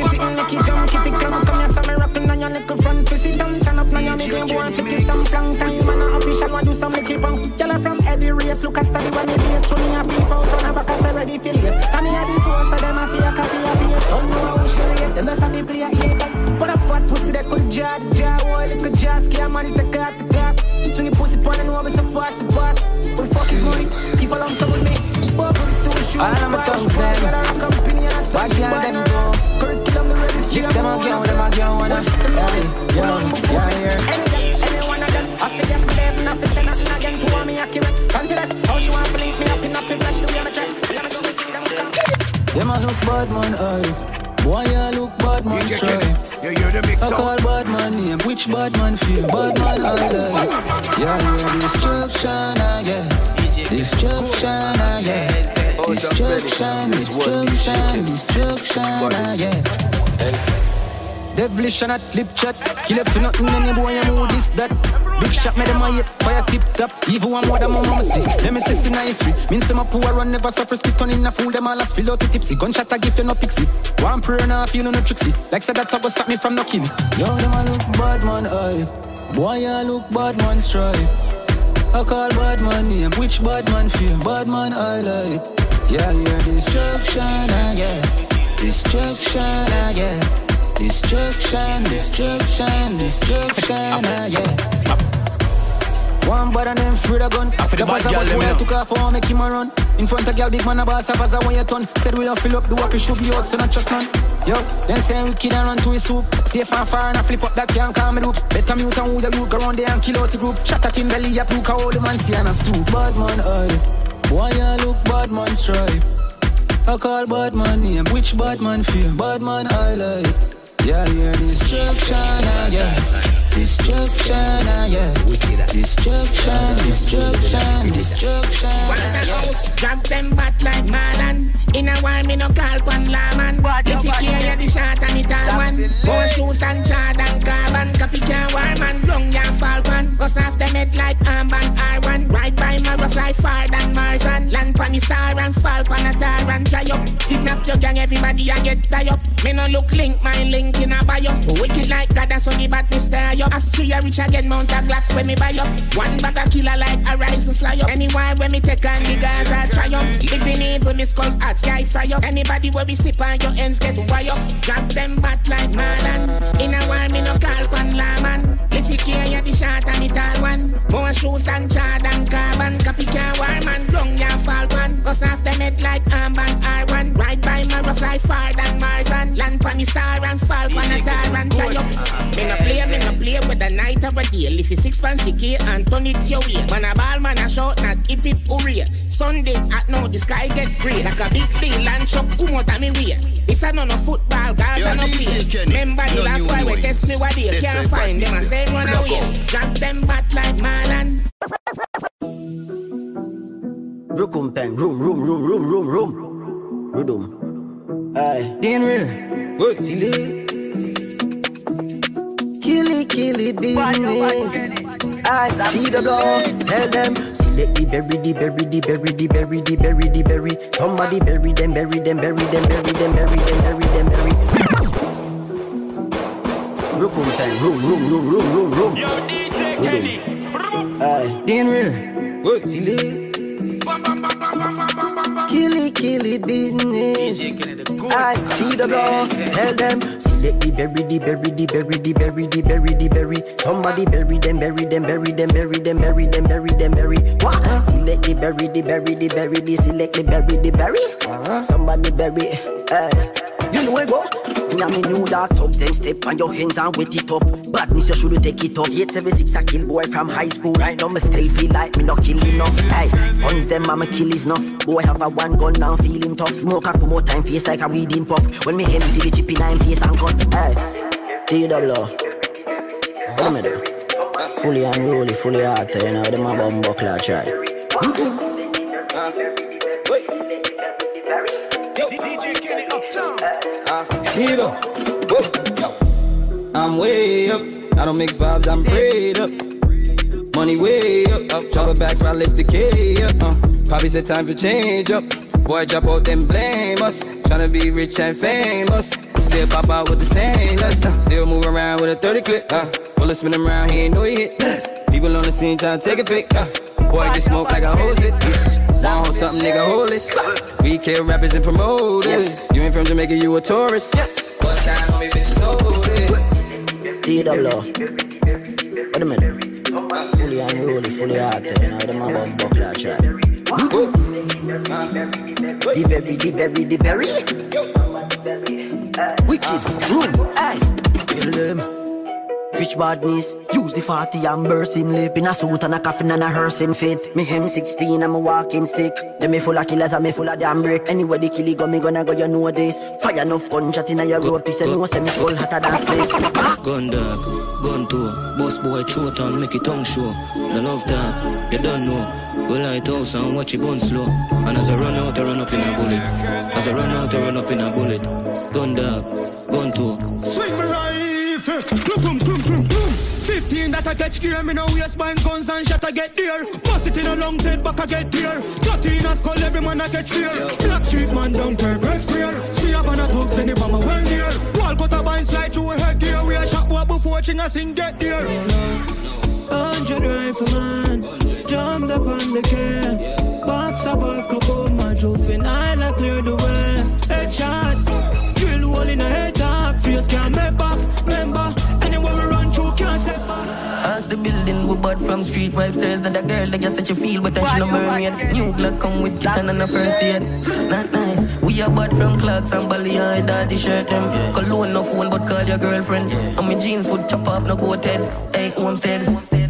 sitting, you jump, kitty clam. Come here, some rockin' on your little front. Pussy down, turn up, now you make me want flick it, stamp, long time. Man, a official, want do some little punk. Girl, from Eddie Race, look a study when me base. Throw me a beep out, on a back, I say ready for. I mean, I this one, so them a feel a copy of base. Don't know how she rate, them just have to play a eight. Put a fat pussy that could jar the jar, one little jar, scare money, take out the gap. Swing your pussy pon and over so fast, so fast. The fuck is money? People on some with me. Walk with the two shoes, All of my tongues then. Get her a company and I touch Watch you out bad man eye. Boy, you look bad man straight. You hear the mix I call bad man name. Which bad man feel? Bad man I like. Yeah, yeah, destruction, ah, yeah. Destruction, yeah. Destruction, destruction, destruction, yeah. Devilish and not lip chat. Kill up for nothing, any boy, I'm who this, that. Big shot, me them a hit, fire tip top. Even one more than my mama see. Let me see in history. Means them a poor run, never suffer, spit on in a fool, them all a spill out the tipsy. Gunshot I give you no pixie. One prayer now, I feel no tricksy. Like said that will stop me from no kill. Yo, them a look bad man, eye. Boy, I look bad man, stripe. I call bad man name, which bad man feel? Bad man I like. Yeah, yeah, destruction, ah, yeah. Destruction, ah, yeah. Destruction, destruction, destruction, ah, yeah. One bad and them free the gun. for the The bad girl, me boy, took off for make him a run. In front of girl, big man a boss, a buzzer when you turn. Said we don't fill up the wappy should be out, so not trust none. Yo, then say we kid and run to his soup. Stay far far and I flip up that can't calm me loops. Better mute and who the youth go round there and kill out the group. Shot at him belly, up look how the man see and a stoop. Bad man eye, boy I look bad man stripe. I call bad man name, which bad man feel? Bad man I like. Yeah, yeah, destruction, ah, yeah. Destruction, ah, yeah. Destruction, destruction, destruction. house, drag them back like Marlon. In a while, me no call one lawman. If you care, you the shot and it all one. More shoes than Jordan carbon. Copy can war man, long ya falcon. Bust off them head like armband iron. Right by my fly far than Marsan. Land pan the star and fall pan a tar and dry up. Kidnap your gang, everybody I get tie up. Me no look link, my link in a bio. Wicked like God, that's on the bad me stay up. Astria rich again, mount a Glock when me buy up. One bag a killer like a rise and fly up. Anywhere when me take on the guys I try up. Living evil, me skull hot, guy fry up. Anybody where we sip on your ends get wire up. Drop them bat like Marlon. In a while, me no call pan lawman. Care, you the shot and it all one. More shoes than Jordan carbon. Copy can war man, long ya falcon. Bust off them head like armband iron. Ride by my fly far than Marsan. Land pan the star and fall pan a tar and dry up. Me no play, me no play with the night of a deal. If you six fancy key and turn it your way. Man a ball, man a shot, not if it hurry. Sunday at now the sky get gray. Like a big deal and chop, come out of me way. This a no no football, guys Yo, a no play. Remember the last boy we test me what they can't find. Them a say run Drop them back like Marlon. Room thing, room, room, room, room, room, room. Rhythm. Aye. Real. Wait, see Killy, killy business. I see the blow. Tell them. Select the berry, the berry, the berry, the berry, the berry, the berry. Somebody bury them, bury them, bury them, bury them, bury them, bury them, bury. Room thing, room, room, room, room, room, room. Yo, DJ Kenny. Aye. Dean real. Wait, see Killy, killy business. I see the blow. Tell them. The berry, the berry, the berry, the berry, the berry, the berry. Somebody bury them, bury them, bury them, bury them, bury them, bury them, bury. What? The berry, the berry, the berry, the select the berry, the berry. Somebody bury. Uh, you know where go? Me and me New York thugs, them step on your hands and wet it up. Badness, you should take it up. 876 a kill boy from high school. Right now, me still feel like me not kill enough. Hey, guns them, I'ma kill is enough. Boy have a one gun now, feeling tough. Smoke a come out time face like a weed in puff. When me empty the chip in nine face and cut. Hey, T-double-O. What I do? Fully unruly, fully hard, you know, them a bum buckler try. I'm way up. I don't mix vibes, I'm prayed up. Money way up. up. Back for I lift the K up. Uh. Probably said time for change up. Boy, drop out then blame us. Tryna be rich and famous. Still pop out with the stainless. Uh. Still move around with a 30 clip. Uh. Bullet spin around, he ain't know he hit. People on the scene tryna take a pic. Uh. Boy, get smoke like a hose it. One hold something, nigga, hold this. We kill rappers and promoters. You ain't from Jamaica, you a tourist. Yes. Bust down on me, bitches know this. T-double-O. Wait a minute. Fully unruly, fully hard, you know, them a bum buckler try. The baby, the baby, the berry. Wicked, room, aye. Kill them. Rich badness, use the 40 and burst him lip In a suit and a coffin and a hearse him fit. Me hem 16 I'm a walking stick. Them me full of killers and me full of damn brick. Anyway the killie go me gonna go you know this. Fire enough gunshot in a your road Piece no say me skull hotter than space Gun dog, gun tour Boss boy throat and make it tongue show. The love talk, you don't know. We light house and watch it burn slow. And as I run out I run up in a bullet. As I run out I run up in a bullet. Gun dog, gun tour Catch gear, me no waistband guns and shot I get there. Bust it in a long head back I get there. 13 a skull, every man I catch fear. Black street man down Red Square. See a van of thugs and the bomber well near. Wall cut a bind slide through a headgear. We a shot boy before ching a sing get there. Hundred rifleman, jumped up on the can. Box a buckle, my trophy, I like clear the way. We bought from street five stairs That the girl that get such a feel but she no mermaid New Glock come with kitten and a first aid. Not nice. We are bought from Clarks and Bali and daddy shirt them. Cologne no phone but call your girlfriend. And my jeans foot chop off no go head Hey homestead.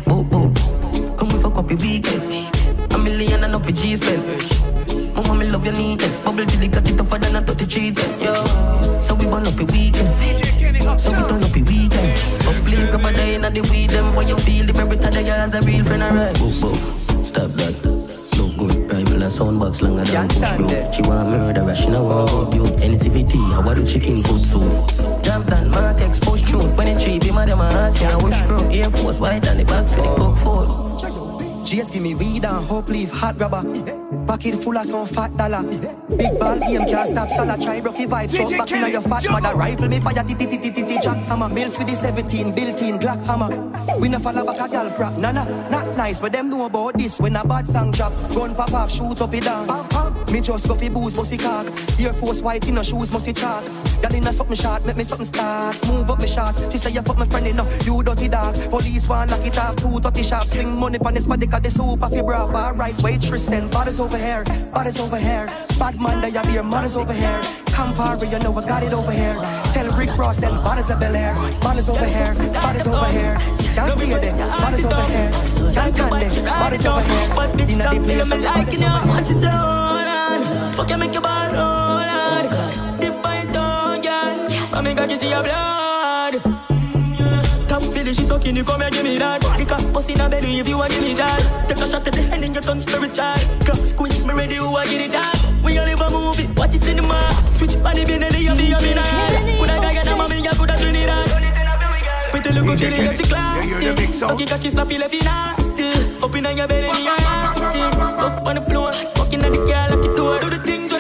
Boop boop Come with a copy weekend. A million and up your G spend Mama, me love your neatness Bubble till it got it tougher than a 33 Yo, so we burn up your weekend. So we turn up your weekend. But please grab a day in the weed them When you feel. The merit of the girl as a real friend, alright. Boop, boop, stop that. Look good, rifle and soundbox longer than push bro. She want murder, she no want go build NCVT, I want the chicken food soon Drop down, Martex, push through 23, be mad at my heart, yeah, wish screw Air Force, white and the box with the coke food Just give me weed and hope leave hot rubber. Pocket full of some fat dollar. Big ball game can't stop Salah try rocky vibes. Throw back in your fat mother. Rifle me fire ti ti ti ti ti ti jack hammer. Mill for the 17 built in Glock hammer. We no follow back a gal frap. Nah nah, not nice but them know about this when a bad song drop. Gun pop off, shoot up it dance. Me just go fi booze, bossy cock. Air Force white in no shoes, musty chalk. Gal in a something shot, make me something start. Move up me shots. She say you fuck my friend enough. You dirty dog. Police want knock it off. Two dirty sharp. Swing money pon this body 'cause the soup off your bra. Alright, waitress and bodies over here. Bodies over here. Bad man, you be your mothers over here. Campari, you know I got it over here. Tell Rick Ross and bodies of Bel Air. Bodies over here. Bodies over here. Can't stay there. Bodies over here. Can't can there. Bodies over here. Inna the place, bodies over here. Watch it so on. Fuck you, make your ball roll on. I make her see your blood. Come feel it, she sucking you, come here, give me that The cock bust in a belly if you want give me that Take a shot at the hand and you turn spiritual Cock squeeze me ready, who want get it that We all live a movie, watch it cinema? Switch on the Benelli, you be a minute Coulda Guyana, mommy, you coulda Trinidad Pretty look good, feeling that she classy Sucky cocky, sloppy, left in nasty Up in your belly, me a nasty Fuck on the floor, fucking at the car like you do Do the things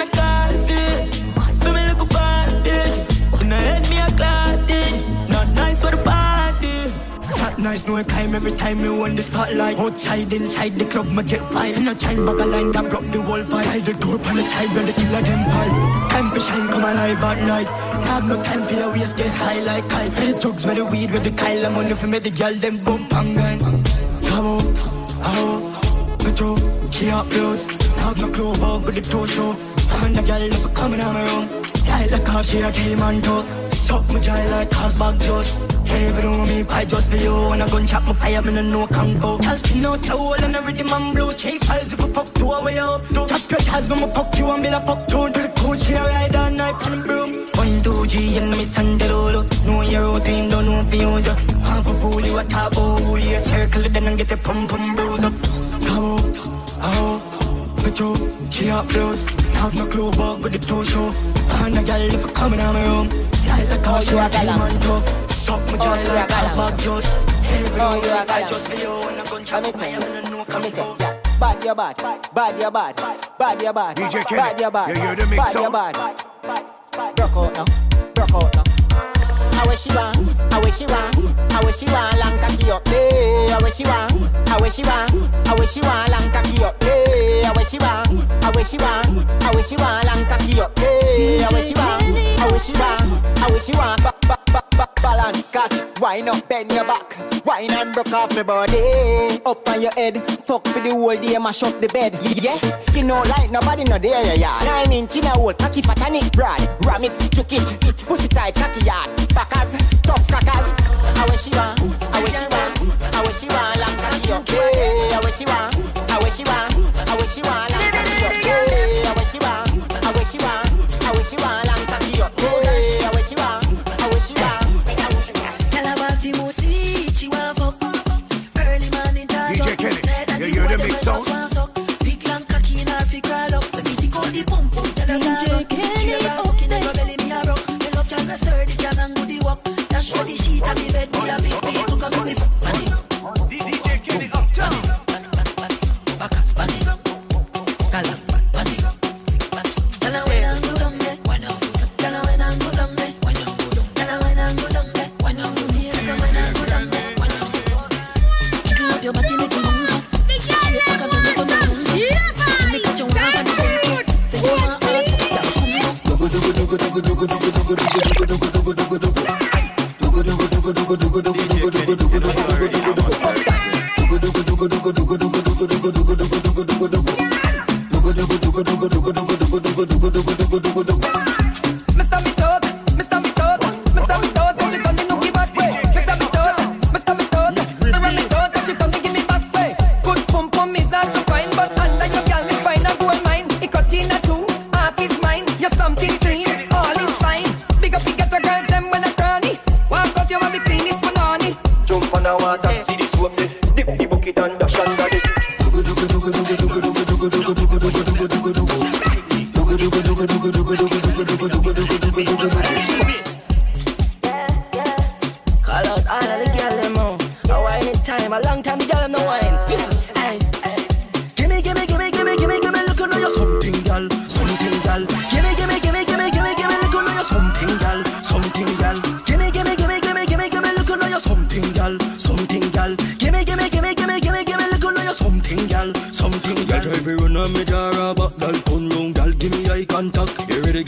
nice, no time every time me won the spotlight. Outside, inside the club, me get wild. In a time bag a line that broke the wall pipe. Hide the door on the side where the killer them pipe. Time for shine, come alive at night. I have no time for your waist, get high like kite. Where the drugs, where the weed, where the Kyle, I'm money for me, the girl, them bump and. Come on, oh, Metro, she up close. Have no clue about the door show. I'm the girl, look coming on my room. Light like a she a kill man too. Suck my jaw like cause back just. Hey, know me fight just for you. When I gun chop my fire, me no know can go. Tell skin out your hole and everything man blue. Cheap piles if I fuck two away up. Tap your chest, me fuck you and be like fuck tune. To the coach here, ride all night on the broom. One, two, G, and me Sunday lolo. Know your routine, don't know use it. Half a fool, you a top, oh, you circle it, then I get the pump, pump, bruise up. Come on, oh, put you, she up close. Have no clue about with the two show. And a girl if you coming out my room. Like the car, you a man talk. Suck my jaw like a bag juice. Oh, you a just for you. And a gun chop, I am in a no come for. Bad your bad, bad your bad, bad your bad, DJ Kenny, bad bad, you hear the mix bad your sound? bad. Rock out now, rock out now. How wish she want, how wish she want, how wish she want, long cocky up there. How wish she want, how wish she want, how wish she want, long cocky up there. How wish she want, how wish she want, how wish she want, long cocky up there. How wish she want, how wish she want, how wish she want, balance catch. Wine up, bend your back, wine and broke off my body. Up on your head, fuck for the whole day, mash up the bed. Yeah, skin out light, nobody no there, yeah, yeah. Nine inch in a hole, cocky fat and it broad. Ram it, juke it, pussy tight, cocky yard. Backers, tough crackers. I wish she want, I wish she want, I wish she want, long cocky up. Yeah, I wish she want, I wish she want, I wish she want, long cocky up. Yeah, I wish she want, I wish she want, I wish she want, long cocky up. Yeah, I wish she want, I wish she want. big sound. Big long cocky in her fig crawl up. Let me tickle the pump pump. Tell her girl, she a rock in your belly, me a rock. Me love can rest her, the can and do the walk. That show the sheet and me bed, me a yeah, come on. Mr.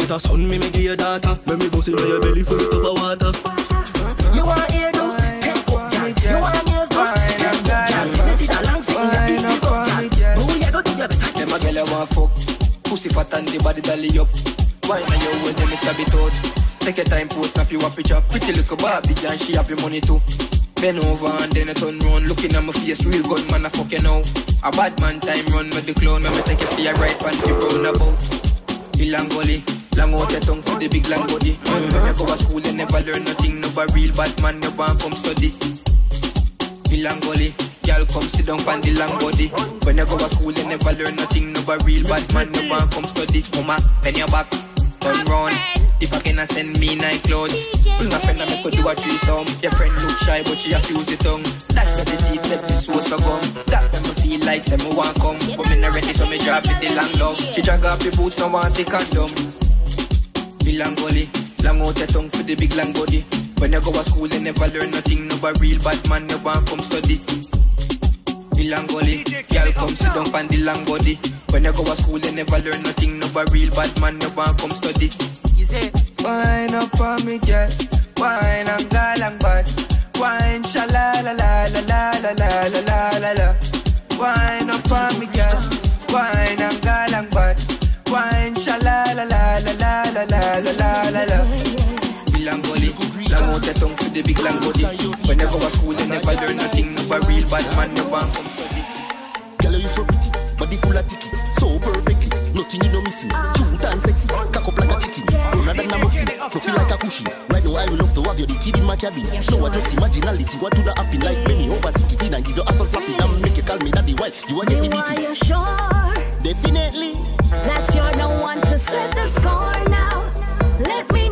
You ready get a son, me me give you data. Let me bust inna your belly full it up of water. You want ear do? Take up, gal. You want ears do? Take up, gal. This is a long sitting, you eat it up, gal. But we a go do your better. Them a girl you want fuck Pussy fat and the body dolly up Why now you when them stab it out Take your time post snap you a picture Pretty little Barbie and she have your money too Bend over and then I turn round Looking at my face real good man I fuck you now A bad man time run with the clown Let me take you for your right pants you round about Ilangoli Long out your tongue for the big long body. Mm. When you go to school you never learn nothing. No real bad man you want come study. Ilangoli Girl come sit down on the long body. When you go to school you never learn nothing. No real bad man you want come study. Mama, bend your back, turn round If I can send me night clothes. Bring a friend and make her do a threesome. Your friend look shy but she accuse the tongue. That's where the deep let the source a come That time I feel like say me want come. But me not ready so me drop it the long love She drag off the boots now want see condom Bilangoli Long out your tongue for the big long body When you go to school you never learn nothing No but real bad man you want come study Bilangoli Girl come sit down on the long body When you go to school you never learn nothing No but real bad man you want come study Wine up on me, girl. Wine and galang bad. Wine shala la la la la la la la la la la. Wine up on me, girl. Wine and galang bad. Wine shala la la la la la la la la la la. Bilangoli the big long body. When you go to school, you never learn nothing. Never real bad man, want come study. Girl, you so pretty, body full of ticky, so perfectly, nothing you know missing. Cute and sexy, cock up like a chicken. Run than a muffin, fluffy like a cushion. Right now, I will love to have your kid in my cabin. No, I just imaginality, what do that happen? Like many over 16 and give your ass a slapping and make you call me daddy while you want get me Are you sure Definitely. that you're the one to set the score now? Let me